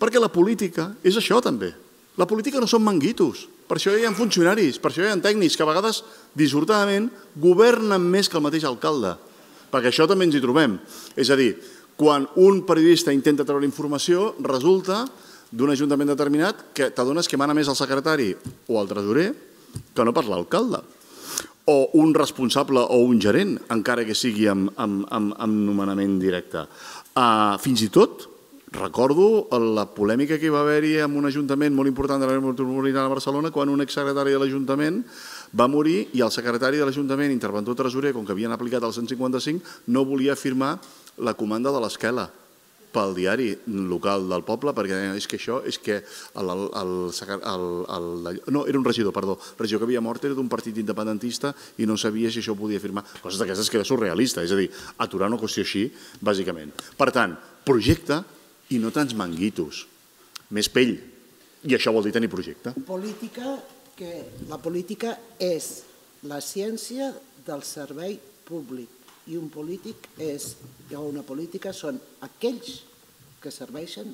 Perquè la política és això també. La política no són manguitos. Per això hi ha funcionaris, per això hi ha tècnics que a vegades, dissortadament, governen més que el mateix alcalde. Perquè això també ens hi trobem. És a dir, quan un periodista intenta treure informació, resulta d'un ajuntament determinat que t'adones que mana més el secretari o el tresorer que no per l'alcalde o un responsable o un gerent, encara que sigui amb, amb, amb, amb nomenament directe. Uh, fins i tot, recordo la polèmica que va haver-hi en un ajuntament molt important de l'àrea metropolitana de Barcelona quan un exsecretari de l'Ajuntament va morir i el secretari de l'Ajuntament, interventor tresorer, com que havien aplicat el 155, no volia firmar la comanda de l'esquela pel diari local del poble, perquè deien, és que això, és que el, el, el, el, no, era un regidor, perdó, el regidor que havia mort era d'un partit independentista i no sabia si això podia firmar. Coses d'aquestes que era surrealista, és a dir, aturar una qüestió així, bàsicament. Per tant, projecte i no tants manguitos, més pell. I això vol dir tenir projecte. Política, que la política és la ciència del servei públic i un polític és, o una política són aquells que serveixen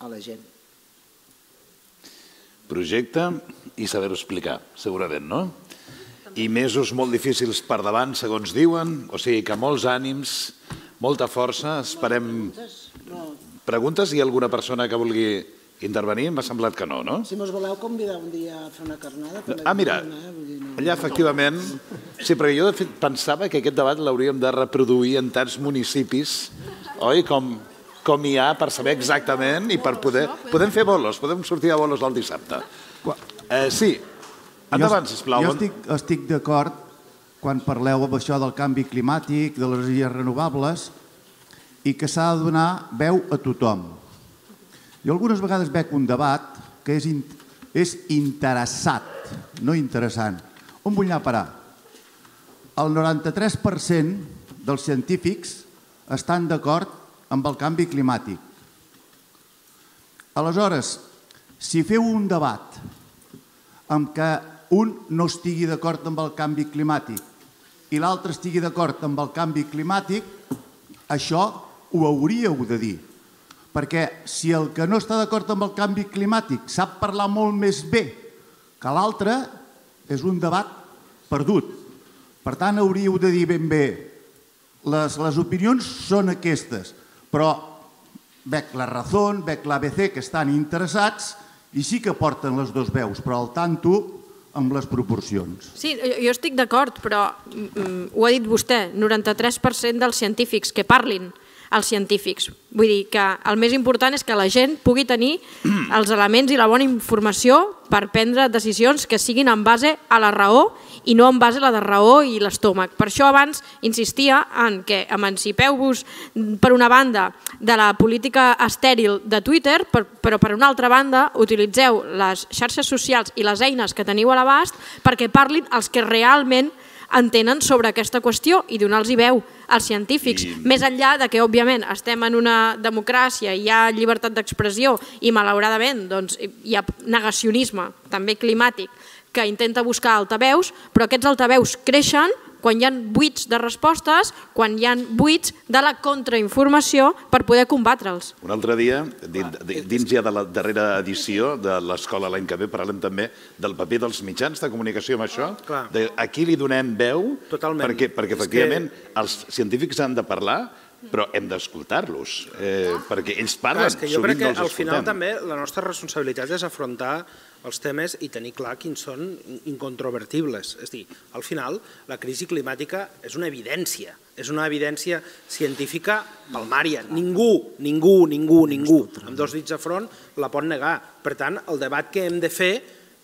a la gent. Projecte i saber-ho explicar, segurament, no? I mesos molt difícils per davant, segons diuen, o sigui que molts ànims, molta força, esperem... Preguntes? Hi ha alguna persona que vulgui intervenir? M'ha semblat que no, no? si mos voleu convidar un dia a fer una carnada... també Ah, mira, anar, vull dir, no. allà efectivament... Sí, perquè jo de fet pensava que aquest debat l'hauríem de reproduir en tants municipis, oi? Com, com hi ha per saber exactament i per poder... Podem fer bolos, podem sortir a bolos el dissabte. Eh, sí, endavant, sisplau. Jo estic, estic d'acord quan parleu amb això del canvi climàtic, de les energies renovables, i que s'ha de donar veu a tothom. Jo algunes vegades veig un debat que és, in, és interessat, no interessant. On vull anar a parar? El 93% dels científics estan d'acord amb el canvi climàtic. Aleshores, si feu un debat amb què un no estigui d'acord amb el canvi climàtic i l'altre estigui d'acord amb el canvi climàtic, això ho hauríeu de dir. Perquè si el que no està d'acord amb el canvi climàtic sap parlar molt més bé que l'altre, és un debat perdut. Per tant, hauríeu de dir ben bé les, les opinions són aquestes, però veig la Razón, veig l'ABC que estan interessats i sí que porten les dues veus, però al tanto amb les proporcions. Sí, jo estic d'acord, però mm, ho ha dit vostè, 93% dels científics que parlin als científics. Vull dir que el més important és que la gent pugui tenir els elements i la bona informació per prendre decisions que siguin en base a la raó i no en base a la de raó i l'estómac. Per això abans insistia en que emancipeu-vos per una banda de la política estèril de Twitter, però per una altra banda utilitzeu les xarxes socials i les eines que teniu a l'abast perquè parlin els que realment entenen sobre aquesta qüestió i donar-los veu als científics, I... més enllà de que, òbviament, estem en una democràcia, hi ha llibertat d'expressió i, malauradament, doncs, hi ha negacionisme, també climàtic, que intenta buscar altaveus, però aquests altaveus creixen quan hi ha buits de respostes, quan hi ha buits de la contrainformació per poder combatre'ls. Un altre dia, dins ja de la darrera edició de l'Escola l'any que ve, parlem també del paper dels mitjans de comunicació amb això, Clar. de a qui li donem veu, Totalment. perquè, perquè efectivament que... els científics han de parlar, però hem d'escoltar-los, eh, perquè ells parlen, Clar, és que jo sovint crec que no els al final escoltem. també la nostra responsabilitat és afrontar els temes i tenir clar quins són incontrovertibles. És a dir, al final, la crisi climàtica és una evidència, és una evidència científica palmària. Ningú, ningú, ningú, ningú, amb dos dits a front, la pot negar. Per tant, el debat que hem de fer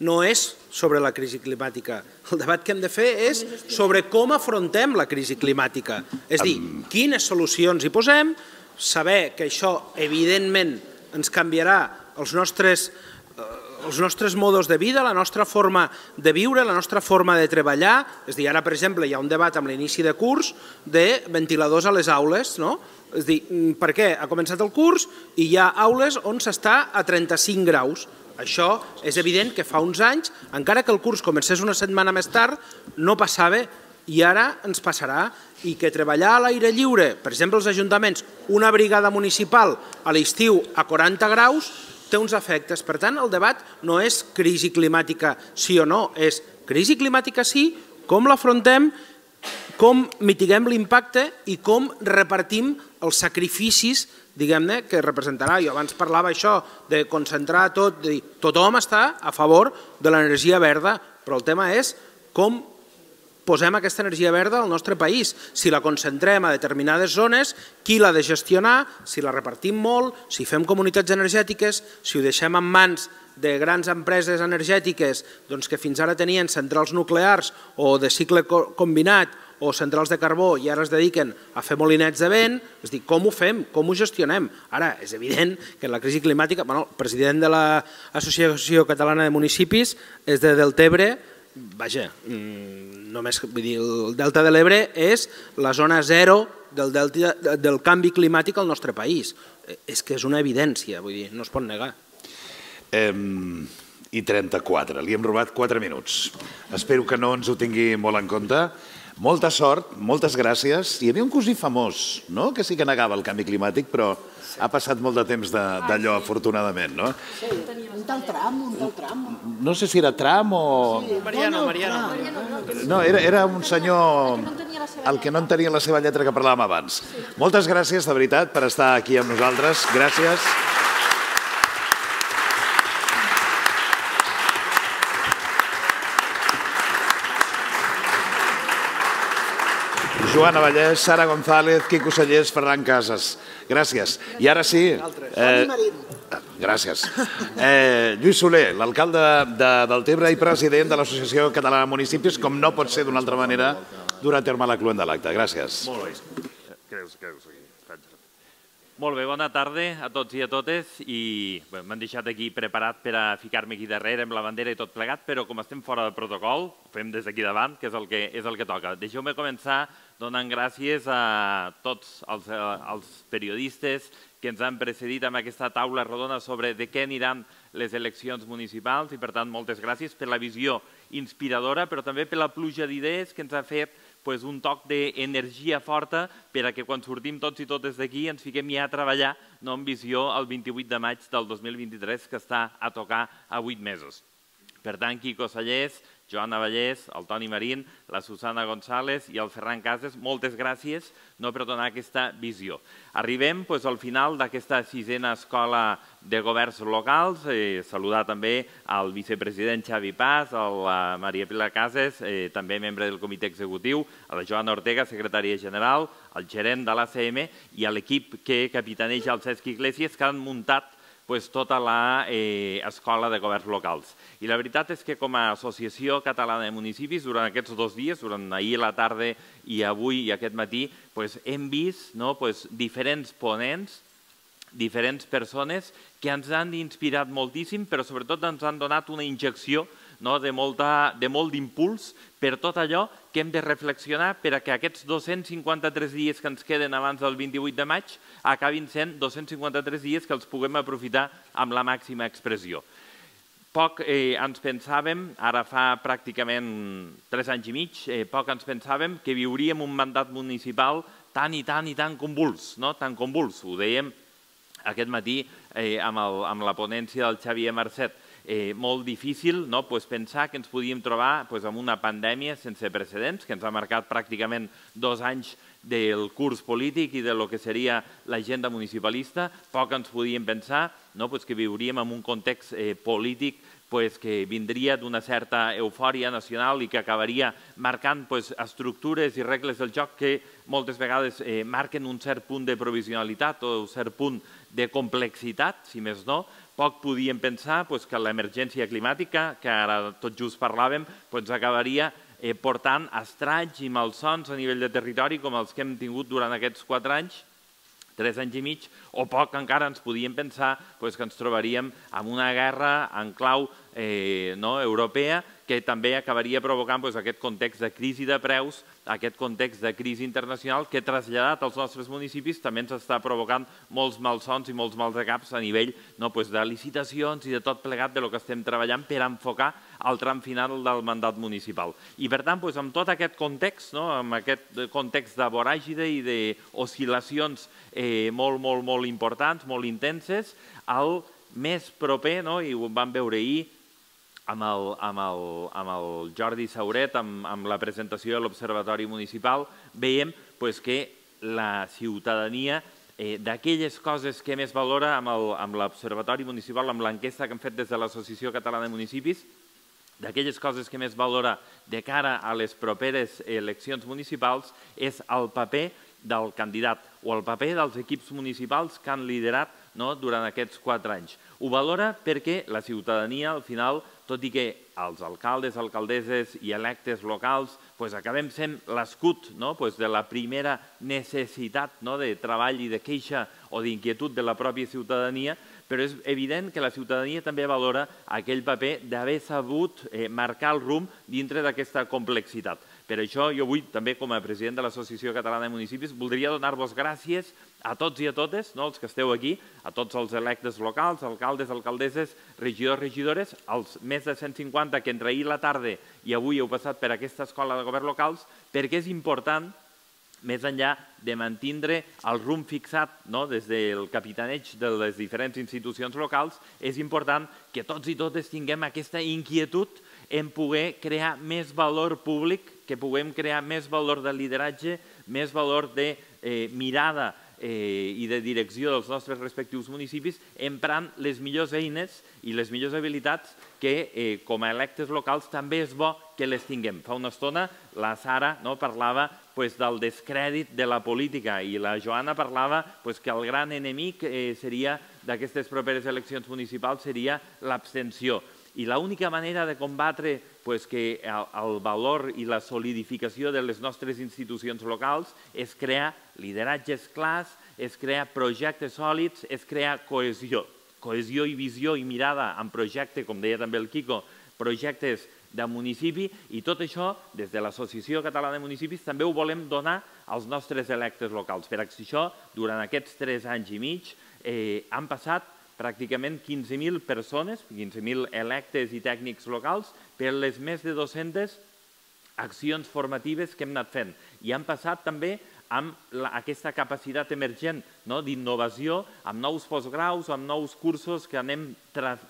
no és sobre la crisi climàtica. El debat que hem de fer és sobre com afrontem la crisi climàtica. És dir, quines solucions hi posem, saber que això, evidentment, ens canviarà els nostres els nostres modos de vida, la nostra forma de viure, la nostra forma de treballar. És dir, ara, per exemple, hi ha un debat amb l'inici de curs de ventiladors a les aules, no? És dir, per què? Ha començat el curs i hi ha aules on s'està a 35 graus. Això és evident que fa uns anys, encara que el curs comencés una setmana més tard, no passava i ara ens passarà i que treballar a l'aire lliure, per exemple, els ajuntaments, una brigada municipal a l'estiu a 40 graus, té uns efectes. Per tant, el debat no és crisi climàtica sí o no, és crisi climàtica sí, com l'afrontem, com mitiguem l'impacte i com repartim els sacrificis diguem-ne, que representarà. Jo abans parlava això de concentrar tot, de dir, tothom està a favor de l'energia verda, però el tema és com posem aquesta energia verda al nostre país. Si la concentrem a determinades zones, qui l'ha de gestionar, si la repartim molt, si fem comunitats energètiques, si ho deixem en mans de grans empreses energètiques doncs, que fins ara tenien centrals nuclears o de cicle combinat o centrals de carbó i ara es dediquen a fer molinets de vent, és dir, com ho fem, com ho gestionem? Ara, és evident que la crisi climàtica, bueno, el president de l'Associació Catalana de Municipis és de Deltebre, vaja, mm, només, vull dir, el Delta de l'Ebre és la zona zero del, delta, del canvi climàtic al nostre país. Eh, és que és una evidència, vull dir, no es pot negar. Eh, I 34, li hem robat 4 minuts. Espero que no ens ho tingui molt en compte. Molta sort, moltes gràcies. Hi havia un cosí famós, no?, que sí que negava el canvi climàtic, però ha passat molt de temps d'allò, afortunadament, no? Sí, un tal tram, un tal tram. No sé si era Tram o... Sí, Mariano, Mariano. No, era, era un senyor el que no entenia la seva lletra que parlàvem abans. Moltes gràcies, de veritat, per estar aquí amb nosaltres. Gràcies. Joana Vallès, Sara González, Quico Sallés, Ferran Casas. Gràcies. I ara sí... Eh, gràcies. Eh, Lluís Soler, l'alcalde de, del Tebre i president de l'Associació Catalana de Municipis, com no pot ser d'una altra manera, durant terme l'acluent de l'acte. Gràcies. Molt bé. Creus, creus. Molt bé, bona tarda a tots i a totes i m'han deixat aquí preparat per a ficar-me aquí darrere amb la bandera i tot plegat, però com estem fora del protocol, ho fem des d'aquí davant, que és el que, és el que toca. Deixeu-me començar donant gràcies a tots els, els periodistes que ens han precedit amb aquesta taula rodona sobre de què aniran les eleccions municipals i, per tant, moltes gràcies per la visió inspiradora, però també per la pluja d'idees que ens ha fet pues, un toc d'energia forta per a que quan sortim tots i totes d'aquí ens fiquem ja a treballar no amb visió el 28 de maig del 2023 que està a tocar a 8 mesos. Per tant, Quico Sallés, Joana Vallès, el Toni Marín, la Susana González i el Ferran Cases, moltes gràcies no, per donar aquesta visió. Arribem doncs, al final d'aquesta sisena escola de governs locals. Eh, saludar també al vicepresident Xavi Paz, a la Maria Pilar Cases, eh, també membre del comitè executiu, a la Joana Ortega, secretària general, al gerent de l'ACM i a l'equip que capitaneja el Cesc Iglesias, que han muntat pues, tota l'escola eh, de governs locals. I la veritat és que com a Associació Catalana de Municipis, durant aquests dos dies, durant ahir la tarda i avui i aquest matí, pues, hem vist no, pues, diferents ponents, diferents persones que ens han inspirat moltíssim, però sobretot ens han donat una injecció no, de, molta, de molt d'impuls per tot allò que hem de reflexionar per a que aquests 253 dies que ens queden abans del 28 de maig acabin sent 253 dies que els puguem aprofitar amb la màxima expressió. Poc eh, ens pensàvem, ara fa pràcticament tres anys i mig, eh, poc ens pensàvem que viuríem un mandat municipal tan i tan i tan convuls, no? tan convuls. Ho dèiem aquest matí eh, amb, el, amb la ponència del Xavier Marcet eh, molt difícil no? pues pensar que ens podíem trobar pues, amb una pandèmia sense precedents, que ens ha marcat pràcticament dos anys del curs polític i de lo que seria l'agenda municipalista, poc ens podíem pensar no? pues que viuríem en un context eh, polític pues, que vindria d'una certa eufòria nacional i que acabaria marcant pues, estructures i regles del joc que moltes vegades eh, marquen un cert punt de provisionalitat o un cert punt de complexitat, si més no, poc podíem pensar pues, que l'emergència climàtica, que ara tot just parlàvem, pues, acabaria eh, portant estranys i malsons a nivell de territori com els que hem tingut durant aquests quatre anys, tres anys i mig, o poc encara ens podíem pensar pues, que ens trobaríem amb una guerra en clau eh, no, europea que també acabaria provocant pues, aquest context de crisi de preus, aquest context de crisi internacional que traslladat als nostres municipis també ens està provocant molts malsons i molts mals de caps a nivell no, pues, de licitacions i de tot plegat de lo que estem treballant per enfocar el tram final del mandat municipal. I per tant, pues, amb tot aquest context, no, amb aquest context de voràgide i d'oscil·lacions eh, molt, molt, molt importants, molt intenses, el més proper, no, i ho vam veure ahir, amb el, amb el, amb el Jordi Sauret, amb, amb la presentació de l'Observatori Municipal, veiem pues, que la ciutadania eh, d'aquelles coses que més valora amb l'Observatori Municipal, amb l'enquesta que hem fet des de l'Associació Catalana de Municipis, d'aquelles coses que més valora de cara a les properes eleccions municipals és el paper del candidat o el paper dels equips municipals que han liderat no, durant aquests quatre anys. Ho valora perquè la ciutadania, al final, tot i que els alcaldes, alcaldesses i electes locals pues, acabem sent l'escut no? pues, de la primera necessitat no? de treball i de queixa o d'inquietud de la pròpia ciutadania, però és evident que la ciutadania també valora aquell paper d'haver sabut eh, marcar el rumb dintre d'aquesta complexitat. Per això jo avui, també com a president de l'Associació Catalana de Municipis, voldria donar-vos gràcies a tots i a totes, no, els que esteu aquí, a tots els electes locals, alcaldes, alcaldesses, regidors, regidores, els més de 150 que entre ahir la tarda i avui heu passat per aquesta escola de govern locals, perquè és important més enllà de mantindre el rumb fixat no, des del capitaneig de les diferents institucions locals, és important que tots i totes tinguem aquesta inquietud en poder crear més valor públic, que puguem crear més valor de lideratge, més valor de eh, mirada eh, i de direcció dels nostres respectius municipis, emprant les millors eines i les millors habilitats que, eh, com a electes locals, també és bo que les tinguem. Fa una estona la Sara no, parlava pues, del descrèdit de la política i la Joana parlava pues, que el gran enemic eh, seria d'aquestes properes eleccions municipals seria l'abstenció. I l'única manera de combatre pues, que el, valor i la solidificació de les nostres institucions locals és crear lideratges clars, és crear projectes sòlids, és crear cohesió. Cohesió i visió i mirada en projecte, com deia també el Quico, projectes de municipi i tot això, des de l'Associació Catalana de Municipis, també ho volem donar als nostres electes locals. Per això, durant aquests tres anys i mig, eh, han passat pràcticament 15.000 persones, 15.000 electes i tècnics locals, per les més de 200 accions formatives que hem anat fent. I han passat també amb aquesta capacitat emergent no? d'innovació, amb nous postgraus, amb nous cursos que anem,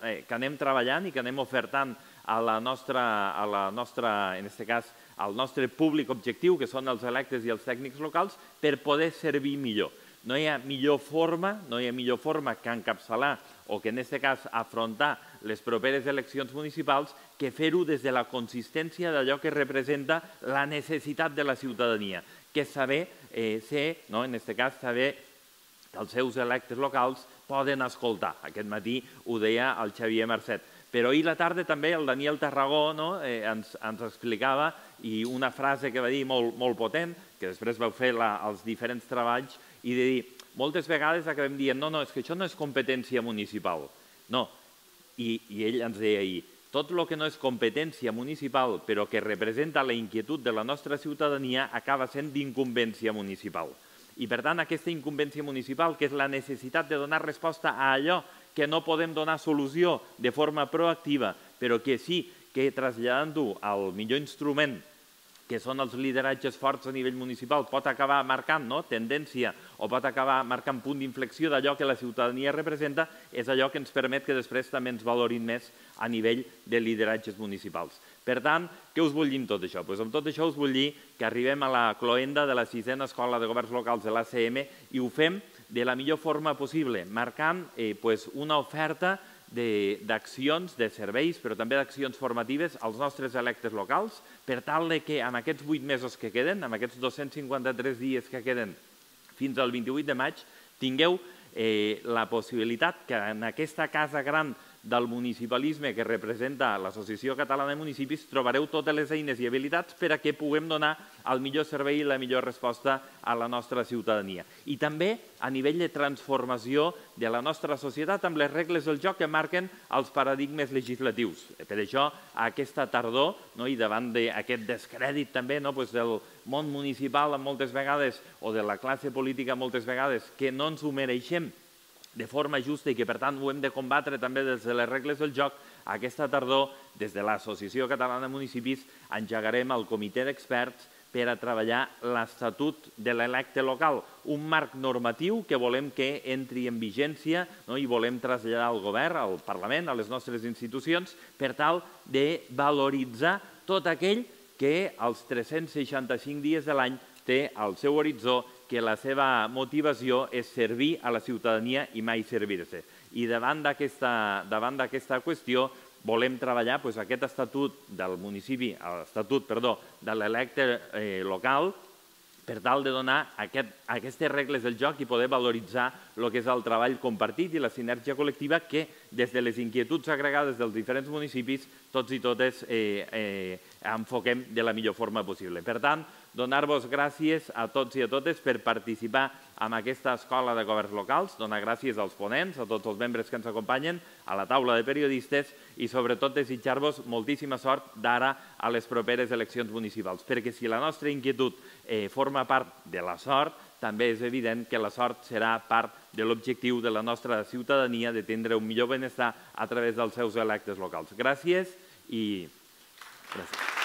eh, que anem treballant i que anem ofertant a la nostra, a la nostra en aquest cas, al nostre públic objectiu, que són els electes i els tècnics locals, per poder servir millor. No hi ha millor forma, no hi ha millor forma que encapçalar o que en aquest cas afrontar les properes eleccions municipals que fer-ho des de la consistència d'allò que representa la necessitat de la ciutadania, que és saber eh, ser, no? en aquest cas, saber que els seus electes locals poden escoltar. Aquest matí ho deia el Xavier Mercet. Però ahir la tarda també el Daniel Tarragó no, eh, ens, ens explicava i una frase que va dir molt, molt potent, que després vau fer la, els diferents treballs, i de dir, moltes vegades acabem dient, no, no, és que això no és competència municipal. No, i, i ell ens deia ahir, tot el que no és competència municipal però que representa la inquietud de la nostra ciutadania acaba sent d'incumbència municipal. I per tant aquesta incumbència municipal, que és la necessitat de donar resposta a allò que no podem donar solució de forma proactiva, però que sí que traslladant-ho al millor instrument que són els lideratges forts a nivell municipal, pot acabar marcant no? tendència o pot acabar marcant punt d'inflexió d'allò que la ciutadania representa, és allò que ens permet que després també ens valorin més a nivell de lideratges municipals. Per tant, què us vull dir amb tot això? Pues amb tot això us vull dir que arribem a la cloenda de la sisena Escola de Governs Locals de l'ACM i ho fem de la millor forma possible, marcant eh, pues, una oferta d'accions, de, serveis, però també d'accions formatives als nostres electes locals, per tal de que en aquests vuit mesos que queden, en aquests 253 dies que queden fins al 28 de maig, tingueu eh, la possibilitat que en aquesta casa gran del municipalisme que representa l'Associació Catalana de Municipis trobareu totes les eines i habilitats per a que puguem donar el millor servei i la millor resposta a la nostra ciutadania. I també a nivell de transformació de la nostra societat amb les regles del joc que marquen els paradigmes legislatius. Per això, aquesta tardor, no, i davant d'aquest descrèdit també no, doncs del món municipal moltes vegades o de la classe política moltes vegades que no ens ho mereixem de forma justa i que per tant ho hem de combatre també des de les regles del joc, aquesta tardor, des de l'Associació Catalana de Municipis, engegarem el comitè d'experts per a treballar l'Estatut de l'electe local, un marc normatiu que volem que entri en vigència no? i volem traslladar al govern, al Parlament, a les nostres institucions, per tal de valoritzar tot aquell que els 365 dies de l'any té al seu horitzó que la seva motivació és servir a la ciutadania i mai servir-se. I davant d'aquesta qüestió volem treballar doncs, aquest estatut del municipi, l'estatut, perdó, de l'electe eh, local, per tal de donar aquest, aquestes regles del joc i poder valoritzar el que és el treball compartit i la sinergia col·lectiva que des de les inquietuds agregades dels diferents municipis tots i totes eh, eh, enfoquem de la millor forma possible. Per tant, donar-vos gràcies a tots i a totes per participar en aquesta escola de governs locals, donar gràcies als ponents, a tots els membres que ens acompanyen, a la taula de periodistes i sobretot desitjar-vos moltíssima sort d'ara a les properes eleccions municipals, perquè si la nostra inquietud eh, forma part de la sort, també és evident que la sort serà part de l'objectiu de la nostra ciutadania de tindre un millor benestar a través dels seus electes locals. Gràcies i... Gràcies.